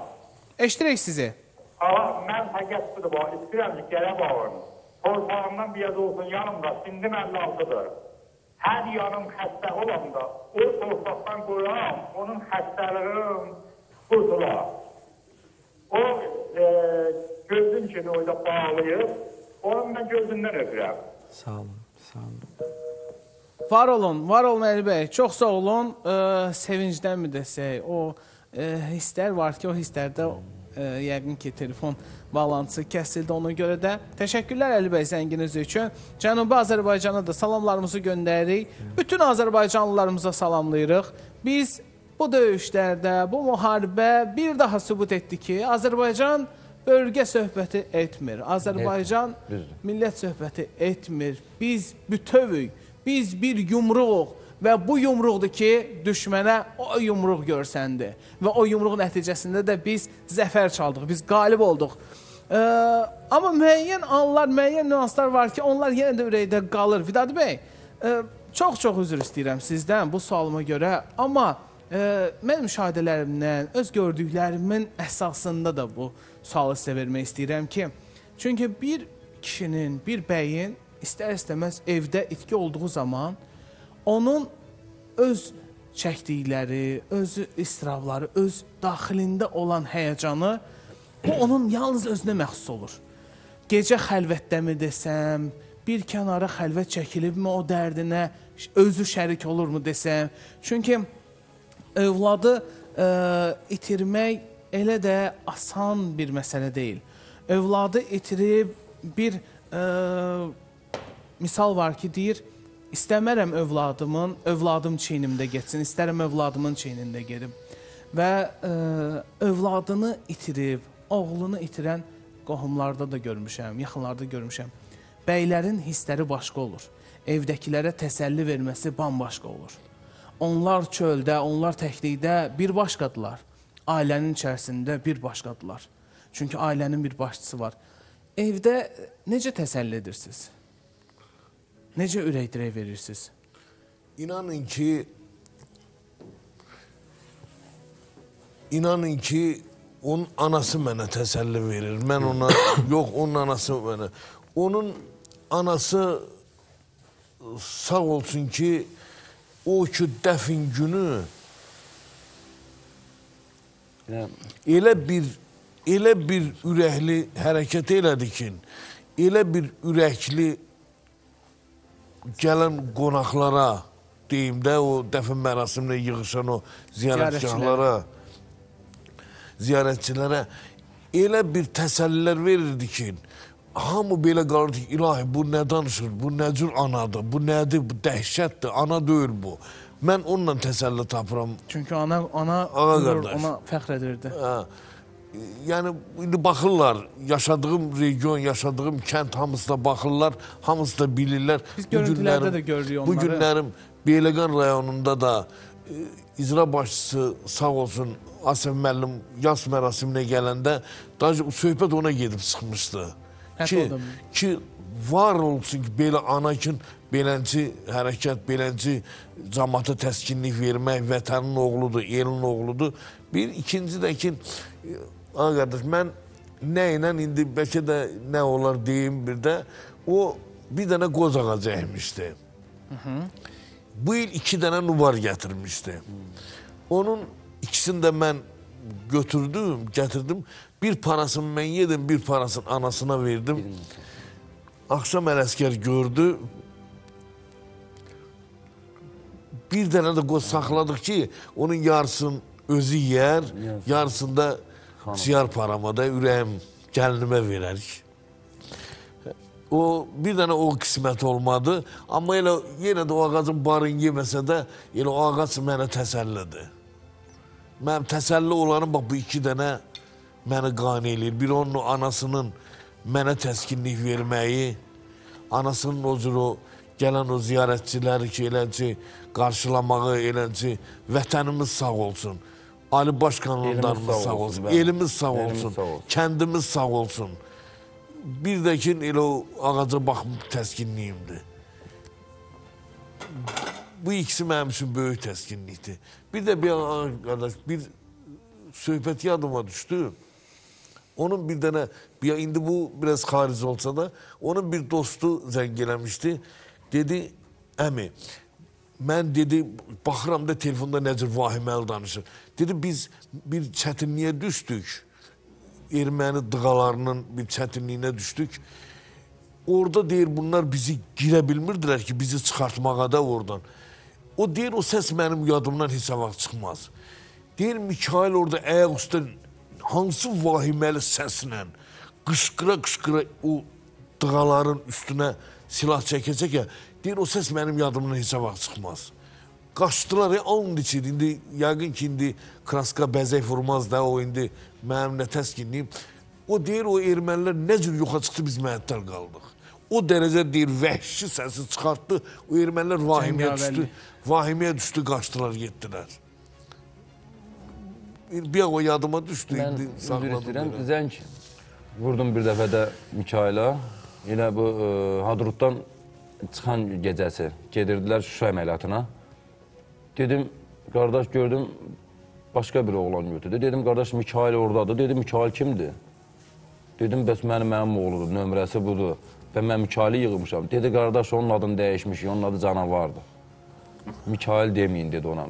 Eşidirik sizi. Aa, mən fəqət budur istəyirəm ki, gələ bağırın. Torpağımdan bir yaz olsun yanımda, sindim 56-dır. Hər yanım xəstə olanda, o torpaqdan qoyuram, onun xəstəliyim qurtular. O e, gözün kimi orada bağlayıb, onu mən gözündən öpürəm. Sağ olun, sağ olun. Var olun, var olun Əli bəy. Çox sağ olun. E, sevincdən mi desək, o e, hisslər var ki, o hisslərdə e, yəqin ki, telefon bağlantısı kəsildi ona görə də. Təşəkkürlər Əli bəy zənginiz üçün. Cənubi Azərbaycana da salamlarımızı göndəririk. Bütün Azərbaycanlılarımıza salamlayırıq. Biz bu döyüşlərdə, bu müharibə bir daha sübut etdi ki, Azərbaycan bölgə söhbəti etmir. Azərbaycan millət söhbəti etmir. Biz bütövük. Biz bir yumruğuq və bu yumruqdur ki, düşmənə o yumruq görsəndi və o yumruq nəticəsində də biz zəfər çaldıq, biz qalib olduq. Ee, amma müəyyən anlar, müəyyən nüanslar var ki, onlar yenə də ürəkdə qalır. Vidadi bəy, e, çox-çox üzr istəyirəm sizdən bu sualıma görə, amma e, mən müşahidələrimdən, öz gördüklərimin əsasında da bu sualı sizə vermək istəyirəm ki, çünki bir kişinin, bir bəyin istər-istəməz evdə itki olduğu zaman onun öz çəkdikləri, öz istirabları, öz daxilində olan həyəcanı bu onun yalnız özünə məxsus olur. Gecə xəlvətdəmi desəm, bir kənara xəlvət çəkilibmi o dərdinə özü şərik olurmu desəm. Çünki övladı ə, itirmək elə də asan bir məsələ deyil. Övladı itirib bir ə, misal var ki, deyir, istəmərəm övladımın, övladım çiynimdə getsin, istərəm övladımın çiynində gedim. Və ə, övladını itirib, oğlunu itirən qohumlarda da görmüşəm, yaxınlarda görmüşəm. Bəylərin hissləri başqa olur. Evdəkilərə təsəlli verməsi bambaşqa olur. Onlar çöldə, onlar təklikdə bir başqadılar. Ailənin içərisində bir başqadılar. Çünki ailənin bir başçısı var. Evdə necə təsəlli edirsiniz? Necə ürək dirək verirsiniz? İnanın ki, inanın ki, onun anası mənə təsəlli verir. Mən ona, yox, onun anası mənə. Onun anası sağ olsun ki, o ki dəfin günü elə bir elə bir ürəkli hərəkət elədi ki, elə bir ürəkli gələn qonaqlara deyim də o dəfn mərasimində yığışan o ziyarətgahlara, ziyarətçilərə elə bir təsəllilər verirdi ki, hamı belə qalırdı ki, ilahi bu nə danışır, bu nə cür anadır, bu nədir, bu dəhşətdir, ana deyil bu. Mən onunla təsəlli tapıram. Çünki ana ana qardaş. ona fəxr edirdi. Hə. Yəni indi baxırlar, yaşadığım region, yaşadığım kənd hamısı da baxırlar, hamısı da bilirlər. Biz Bu görüntülərdə də görürük Bu onları. günlərim Beyləqan rayonunda da e, icra başçısı sağ olsun Asif müəllim yas mərasiminə gələndə daha söhbət ona gedib çıxmışdı. Hətta Ki, o da- ki var olsun ki belə ana üçün beləncə hərəkət, beləncə cəmaata təskinlik vermək, vətənin oğludur, elin oğludur. Bir ikinci də ki, ağa qardaş, mən nə ilə indi bəlkə də nə olar deyim bir də, o bir dənə qoz ağacı əkmişdi. Bu il iki dənə nubar gətirmişdi. Onun ikisini də mən götürdüm, gətirdim. Bir parasını mən yedim, bir parasını anasına verdim. Axşam Ələskər gördü. Bir dənə də qoz saxladıq ki, onun yarısını özü yeyər, yarısını da ciyar parama da ürəyim gəlinimə verərik. O bir dənə o qismət olmadı, amma elə yenə də o ağacın barın yeməsə də elə o ağac mənə təsəllidir. Mənim təsəlli olanım bax bu iki dənə məni qane eləyir. Bir onun anasının mənə təskinlik verməyi, anasının o cür o gələn o ziyarətçiləri ki, eləci qarşılamağı, eləci vətənimiz sağ olsun. Ali Baş kanunlarımız Elimiz sağ olsun, elimiz sağ olsun, kəndimiz sağ olsun. Bir də ki, elə o ağaca baxıb təskinliyimdir. Bu ikisi mənim üçün böyük təskinlikdir. Bir də bir qardaş, bir söhbət yadıma düşdü. Onun bir dənə, bir, indi bu biraz xaric olsa da, onun bir dostu zəng eləmişdi. Dedi, əmi, mən dedi, baxıram da telefonda necə vahiməli danışır. Dedi, biz bir çətinliyə düşdük. Erməni dıqalarının bir çətinliyinə düşdük. Orada deyir bunlar bizi girə bilmirdilər ki, bizi çıxartmağa da oradan. O deyir o səs mənim yadımdan heç vaxt çıxmaz. Deyir Mikail orada ayaq üstə hansı vahiməli səslə qışqıra-qışqıra o dığaların üstünə silah çəkə-çəkə deyir o səs mənim yadımdan heç vaxt çıxmaz. Qaçdılar, ya, and içir. İndi yəqin ki, indi kraska bəzək vurmaz da, o indi mənim nə təskinliyim. O deyir, o ermənilər nə cür yoxa çıxdı, biz məəttəl qaldıq. O dərəcə deyir, vəhşi səsi çıxartdı, o ermənilər vahiməyə düşdü, vahiməyə düşdü, qaçdılar, getdilər. Bir, o yadıma düşdü, Mən indi üzr saxladım. istəyirəm. belə. Zəng vurdum bir dəfə də Mikailə. Elə bu e, Hadrutdan çıxan gecəsi gedirdilər Şuşa əməliyyatına. Dedim, qardaş gördüm başqa bir oğlan götürdü. Dedim, qardaş Mikail oradadır. Dedim, Mikail kimdir? Dedim, bəs mənim mənim oğludur, nömrəsi budur. Və mən Mikaili yığmışam. Dedi, qardaş onun adını dəyişmiş, onun adı canavardır. Mikail deməyin, dedi ona.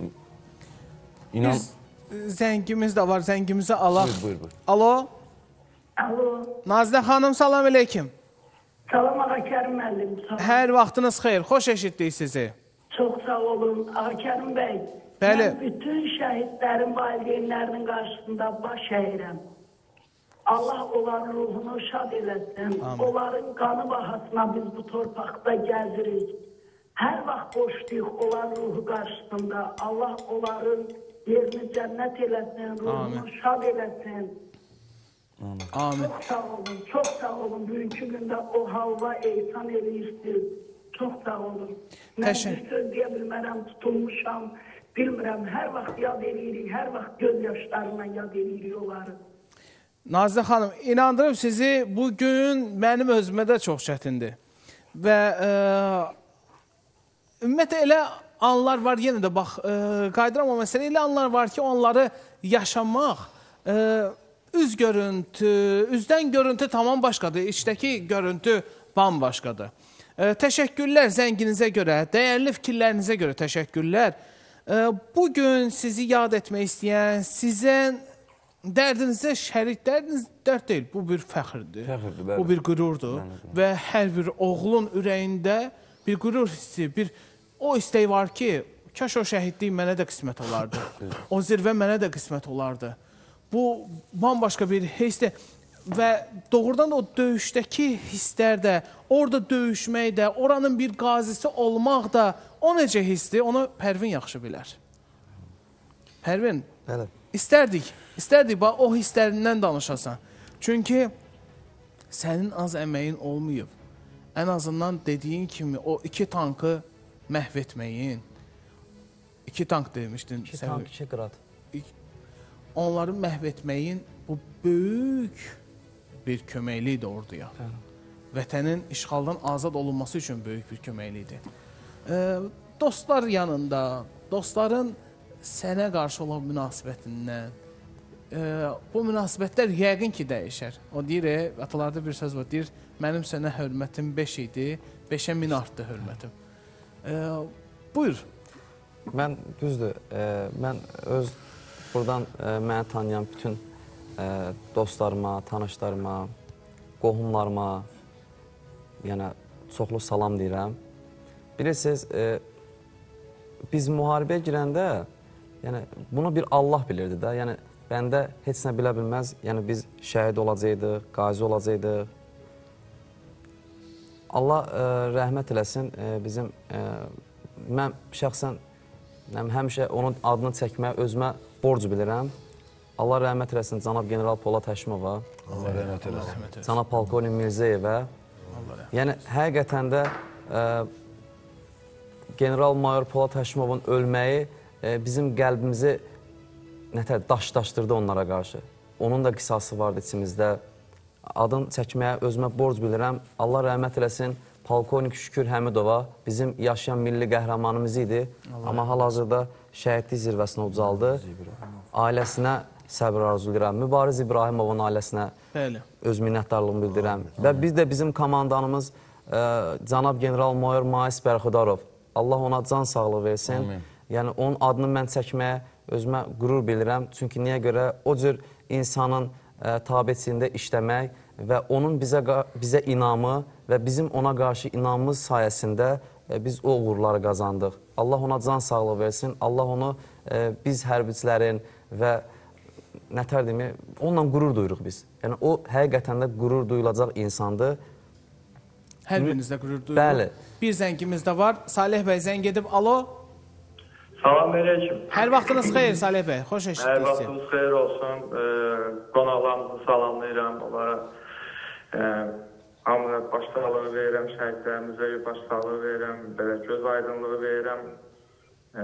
İnan, Biz zəngimiz də var, zəngimizi alaq. buyur, buyur, buyur. Alo, Alo, Nazilə xanım, salam əleykum. Salam ağa Kərim müəllim. Hər vaxtınız xeyir, xoş eşitdik sizi. Çox sağ olun ağa Kərim bəy. Bəli. Mən bütün şəhidlərin valideynlərinin qarşısında baş əyirəm. Allah onların ruhunu şad eləsin. Onların qanı bahasına biz bu torpaqda gəzirik. Hər vaxt boşlayıq onların ruhu qarşısında. Allah onların yerini cənnət eləsin, ruhunu şad eləsin. Amin. Çok sağ olun, çok sağ olun. Bugünkü gündə o halva ehsan eləyirsiniz. Çox sağ olun. Mən Təşəkkür. bir söz deyə bilmərəm, tutulmuşam. Bilmirəm, hər vaxt yad eləyirik, hər vaxt göz yaşlarına yad eləyirik onları. Nazilə xanım, inandırım sizi bu gün mənim özümə də çox çətindir. Və e, ümumiyyətlə elə anlar var, yenə də bax, e, qayıdıram o məsələ, elə anlar var ki, onları yaşamaq e, üz görüntü, üzdən görüntü tamam başqadır, içdəki görüntü bambaşqadır. E, təşəkkürlər zənginizə görə, dəyərli fikirlərinizə görə təşəkkürlər. E, bu gün sizi yad etmək istəyən, sizə dərdinizə şərik, dərdiniz dərd deyil, bu bir fəxrdir. Fəxrdir, bəli. Bu bir qürurdur və hər bir oğlun ürəyində bir qürur hissi, bir o istək var ki, kaş o şəhidlik mənə də qismət olardı. o zirvə mənə də qismət olardı. Bu bambaşqa bir hissdir və doğrudan da o döyüşdəki hisslər də, orada döyüşmək də, oranın bir qazisi olmaq da o necə hissdir, onu Pərvin yaxşı bilər. Pərvin, Bəli. İstərdik, istərdik bax o hisslərindən danışasan. Çünki sənin az əməyin olmayıb. Ən azından dediyin kimi o iki tankı məhv etməyin. İki tank demişdin. İki tank, iki qrad. Onları məhv etməyin bu böyük bir köməkliyi idi orduya. Vətənin işğaldan azad olunması üçün böyük bir köməkliyi idi. Ee, dostlar yanında, dostların sənə qarşı olan münasibətindən e, bu münasibətlər yəqin ki dəyişər. O deyir, e, atalarda bir söz var, deyir, mənim sənə hörmətim 5 idi, 5-ə 1000 artdı hörmətim. E, buyur. Mən düzdür, e, mən öz buradan e, məni tanıyan bütün e, dostlarıma, tanışlarıma, qohumlarıma, yəni çoxlu salam deyirəm. Bilirsiniz, e, biz müharibəyə girəndə, yəni bunu bir Allah bilirdi də. Yəni bəndə heç nə bilə bilməz. Yəni biz şəhid olacaqdıq, qazi olacaqdıq. Allah ə, rəhmət eləsin ə, bizim ə, mən şəxsən həm, həmişə onun adını çəkməyə özümə borc bilirəm. Allah rəhmət eləsin cənab general Polad Həşimova, Allah rəhmət eləsin. cənab polkovnik Mirzəyevə. Yəni həqiqətən də ə, general mayor Polad Həşimovun ölməyi ə, bizim qəlbimizi nətər daşdaşdırdı onlara qarşı. Onun da qisası vardı içimizdə. Adın çəkməyə özümə borc bilirəm. Allah rəhmət eləsin. Polkovnik Şükür Həmidova bizim yaşayan milli qəhrəmanımız idi. Amma hal-hazırda şəhidlik zirvəsinə ucaldı. Ailəsinə səbr arzulayıram. Mübariz İbrahimovun ailəsinə Bəli. öz minnətdarlığımı bildirirəm. Və biz də bizim komandanımız ə, cənab general mayor Mais Bərxudarov. Allah ona can sağlığı versin. Amin. Yəni onun adını mən çəkməyə özümə qürur bilirəm. Çünki niyə görə o cür insanın ə, tabeçiliyində işləmək və onun bizə bizə inamı və bizim ona qarşı inamımız sayəsində biz o uğurları qazandıq. Allah ona can sağlığı versin. Allah onu ə, biz hərbiçilərin və nətər deyim, onunla qürur duyuruq biz. Yəni o həqiqətən də qürur duyulacaq insandır. Hər birinizdə qürur duyuruq. Bəli. Bir zəngimiz də var. Salih bəy zəng edib alo. Salam aleyküm. Hər vaxtınız xeyir Salih bəy. Xoş Hər eşitdik sizi. vaxtınız xeyir olsun. E, qonaqlarımızı salamlayıram. Onlara hamıya başsağlığı verirəm, şəhidlərimizə başsağlığı verirəm, belə göz aydınlığı verirəm. E,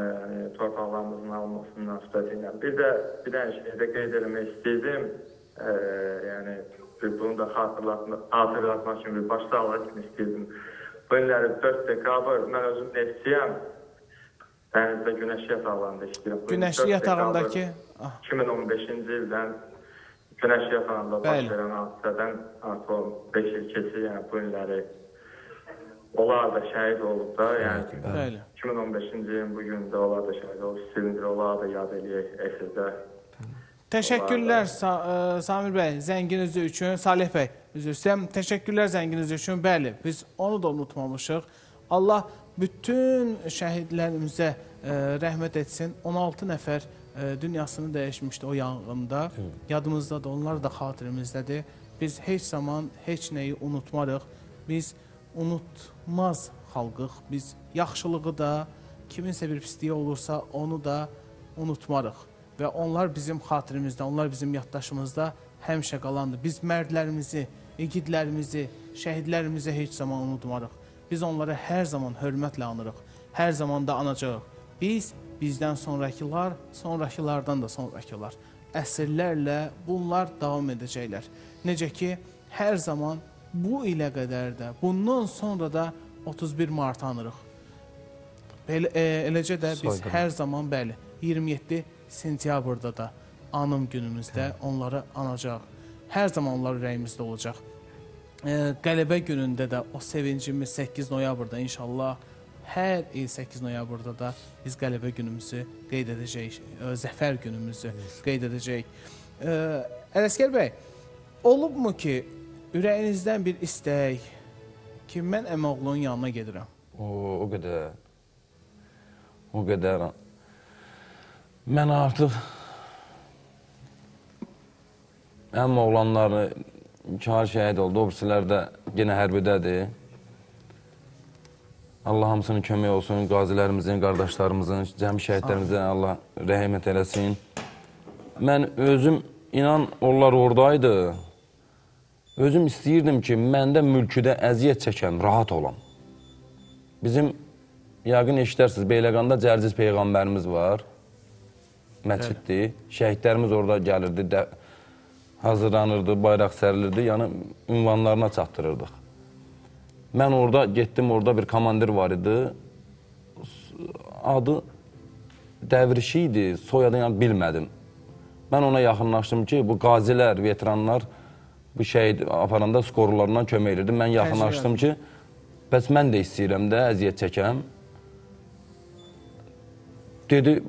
torpaqlarımızın alınması münasibəti ilə. Bir də bir dənə şey də qeyd etmək istəyirdim. E, yəni bunu da xatırlatmaq üçün bir başsağlığı kimi istəyirdim. Bu illəri 4 dekabr mən özüm neftçiyəm. Dənizdə güneş yatağlarında işləyirəm. Günəşli 4 dekabr yatağındakı ah, 2015-ci ildən Günəş yatağında baş verən hadisədən artıq o 5 il keçir, yəni bu illəri onlar da şəhid olub da, yəni bəli. 2015-ci ilin bu günündə onlar da şəhid olub, silindir onlar da yad eləyək efirdə. Təşəkkürlər Sa ə, Samir bəy zənginiz üçün. Salih bəy, üzr istəyirəm. Təşəkkürlər zənginiz üçün. Bəli, biz onu da unutmamışıq. Allah bütün şəhidlərimizə ə, rəhmət etsin. 16 nəfər ə, dünyasını dəyişmişdi o yanğında. Yadımızdadır, onlar da xatirimizdədir. Biz heç zaman heç nəyi unutmarıq. Biz unutmaz xalqıq. Biz yaxşılığı da, kiminsə bir pisliyi olursa onu da unutmarıq və onlar bizim xatirimizdə, onlar bizim yaddaşımızda həmişə qalandır. Biz mərdlərimizi, igidlərimizi, şəhidlərimizi heç zaman unutmarıq. Biz onlara hər zaman hörmətlə anırıq. Hər zaman da anacağıq. Biz bizdən sonrakılar, sonrakılardan da sonrakılar. Əsrlərlə bunlar davam edəcəklər. Necə ki, hər zaman bu ilə qədər də, bundan sonra da 31 Mart anırıq. Belə, e, eləcə də biz Soyqırım. hər zaman bəli 27 sentyabrda da anım günümüzdə onları anacaq. Hər zaman onlar ürəyimizdə olacaq. E, qələbə günündə də o sevincimiz 8 noyabrda inşallah hər il 8 noyabrda da biz qələbə günümüzü qeyd edəcəyik, e, zəfər günümüzü qeyd edəcəyik. E, Ələsgər bəy, olubmu ki ürəyinizdən bir istək ki mən əmoğlunun yanına gedirəm. O, o qədər. O qədər. Mən artıq Əm oğlanları iki ay şəhid oldu, o birisilər də yenə hərbidədir. Allah hamısının kömək olsun, qazilərimizin, qardaşlarımızın, cəmi şəhidlərimizə Allah rəhmət eləsin. Mən özüm, inan, onlar oradaydı. Özüm istəyirdim ki, məndə mülküdə əziyyət çəkən, rahat olam. Bizim yəqin eşidərsiniz, Beyləqanda Cərciz peyğəmbərimiz var. Məsciddir. Şəhidlərimiz orada gəlirdi, hazırlanırdı, bayraq sərilirdi, yəni ünvanlarına çatdırırdıq. Mən orada getdim, orada bir komandir var idi. Adı Dəvrişi idi, soyadını yəni bilmədim. Mən ona yaxınlaşdım ki, bu qazilər, veteranlar bu şəhid aparanda skorlarından kömək edirdi. Mən yaxınlaşdım ki, bəs mən də istəyirəm də əziyyət çəkəm. Dedi,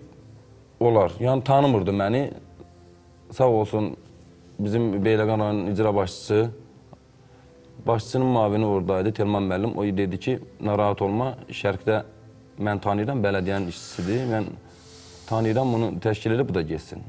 olar. Yəni tanımırdı məni. Sağ olsun bizim Beyləqan icra başçısı, başçının mavini oradaydı, Telman müəllim. O dedi ki, narahat olma, şərqdə mən tanıyıram, bələdiyyənin işçisidir. Mən tanıyıram, bunu təşkil edib, bu da getsin.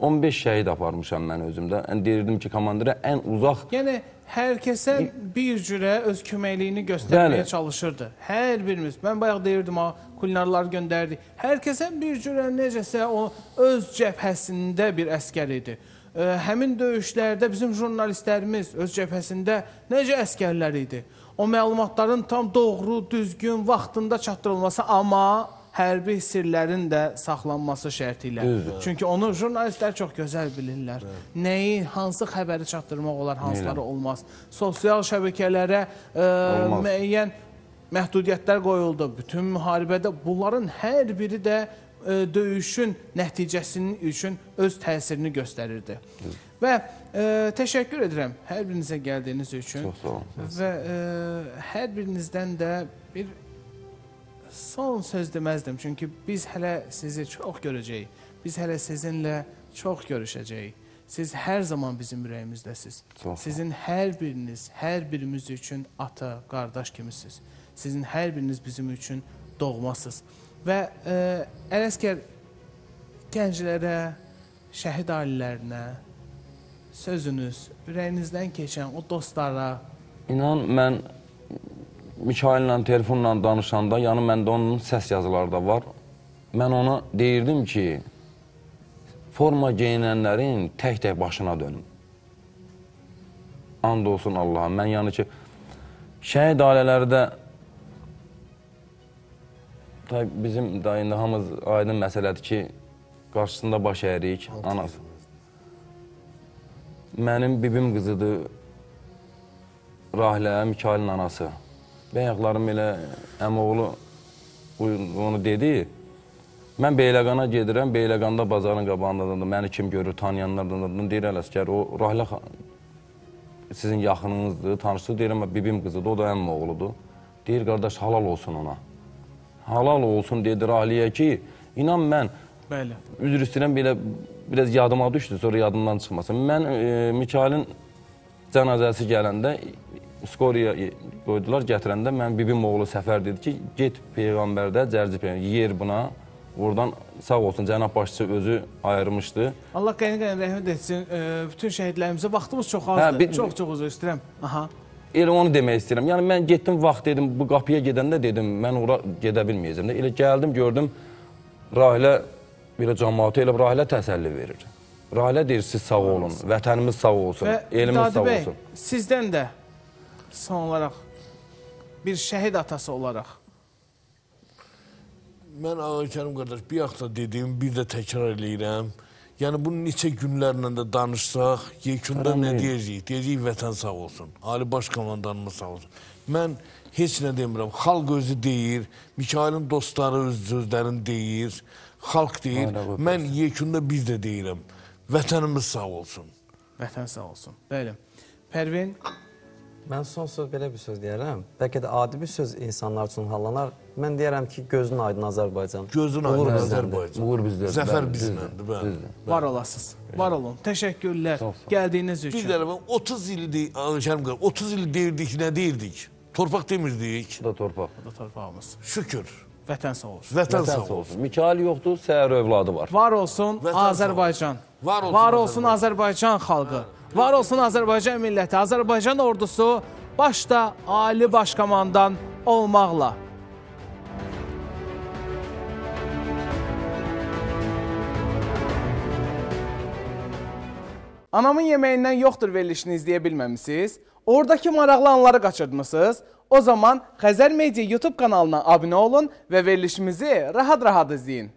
15 şəhid aparmışam mən özümdə. Yəni deyirdim ki, komandira ən uzaq Yəni hər kəsə bir cürə öz köməkliyini göstərməyə Bəli. çalışırdı. Hər birimiz. Mən bayaq deyirdim ha, kulinarlar göndərdi. Hər kəsə bir cürə necəsə o öz cəbhəsində bir əskər idi. Həmin döyüşlərdə bizim jurnalistlərimiz öz cəbhəsində necə əskərlər idi. O məlumatların tam doğru, düzgün, vaxtında çatdırılması, amma hərbi sirlərin də saxlanması şərti ilə. Çünki onu jurnalistlər çox gözəl bilirlər. Nəyi, hansı xəbəri çatdırmaq olar, hansıları olmaz. Sosial şəbəkələrə ə, Olmaz. müəyyən məhdudiyyətlər qoyuldu. Bütün müharibədə bunların hər biri də ə, döyüşün nəticəsinin üçün öz təsirini göstərirdi. Və ə, təşəkkür edirəm hər birinizə gəldiyiniz üçün. Çox sağ olun. Və ə, hər birinizdən də bir son söz deməzdim. Çünki biz hələ sizi çox görəcəyik. Biz hələ sizinlə çox görüşəcəyik. Siz hər zaman bizim ürəyimizdəsiz. Sizin hər biriniz, hər birimiz üçün ata, qardaş kimisiniz. Sizin hər biriniz bizim üçün doğmasız. Və ə, Ələsgər gənclərə, şəhid ailələrinə sözünüz, ürəyinizdən keçən o dostlara İnan mən Mikaillə telefonla danışanda, yəni məndə onun səs yazıları da var. Mən ona deyirdim ki, forma geyinənlərin tək-tək başına dönüm. And olsun Allaha. Mən yəni ki, şəhid ailələri Tabii bizim da indi hamımız aydın məsələdir ki, qarşısında baş əyirik, anası. Mənim bibim qızıdır, Rahilə, Mikailin anası. Bəyaqlarım elə əmoğlu onu dedi. Mən Beyləqana gedirəm, Beyləqanda bazarın qabağındadır. Məni kim görür, tanıyanlar da deyir Ələsgər, o Rahilə sizin yaxınınızdır, tanışdır. Deyirəm, bibim qızıdır, o da əmim oğludur. Deyir, qardaş, halal olsun ona. Halal olsun dedi Rahiliyə ki, inan mən Bəli. üzr istəyirəm belə biraz yadıma düşdü, sonra yadımdan çıxmasın. Mən e, Mikailin cənazəsi gələndə skoriya qoydular, gətirəndə mən bibim oğlu Səfər dedi ki, get peyğəmbərdə cərci peyğəmbər yer buna. Oradan sağ olsun cənab başçı özü ayırmışdı. Allah qəni-qəni rəhmət etsin. E, bütün şəhidlərimizə vaxtımız çox azdır. Hə, bir- Çox-çox üzr istəyirəm. Aha. Elə onu demək istəyirəm. Yəni mən getdim vaxt dedim bu qapıya gedəndə dedim mən ora gedə bilməyəcəm də. Elə gəldim gördüm Rahilə belə cəmaata elə Rahilə təsəlli verir. Rahilə deyir siz sağ olun, vətənimiz sağ olsun, Və elimiz sağ bəy, olsun. sizdən də son olaraq bir şəhid atası olaraq Mən Ağa Kərim qardaş bir yaxda dediyim, bir də təkrar eləyirəm. Yəni bunu neçə günlərlə də danışsaq, yekunda nə deyəcəyik? Deyəcəyik vətən sağ olsun. Ali Baş Komandanımız sağ olsun. Mən heç nə demirəm. Xalq özü deyir, Mikailin dostları öz sözlərini deyir, xalq deyir. Aynen. Mən yekunda bir də deyirəm. Vətənimiz sağ olsun. vətən sağ olsun. Bəli. Pərvin Mən son söz belə bir söz deyərəm. Bəlkə də adi bir söz insanlar üçün hallanar. Mən deyərəm ki, gözün aydın Azərbaycan. Gözün aydın. Azərbaycan. Uğur bizdədir, Zəfər bizləndir, var olasınız. Var olun. Təşəkkürlər gəldiyiniz Bir üçün. də mən 30 ildir Ağa Kərim qardaş, 30 il deyirdik, nə deyirdik? Torpaq demirdik. Bu da torpaq. Bu da torpağımız. Şükür. Vətən sağ olsun. Vətən, sağ olsun. Mikail yoxdur, səhər övladı var. Var olsun Azərbaycan. Var olsun Var olsun Azərbaycan xalqı. Var olsun Azərbaycan milləti. Azərbaycan ordusu başda Ali Baş Komandan olmaqla. Anamın yeməyindən yoxdur verilişini izləyə bilməmisiniz? Oradakı maraqlı anları qaçırtmısınız? O zaman Xəzər Media YouTube kanalına abunə olun və verilişimizi rahat-rahat izləyin.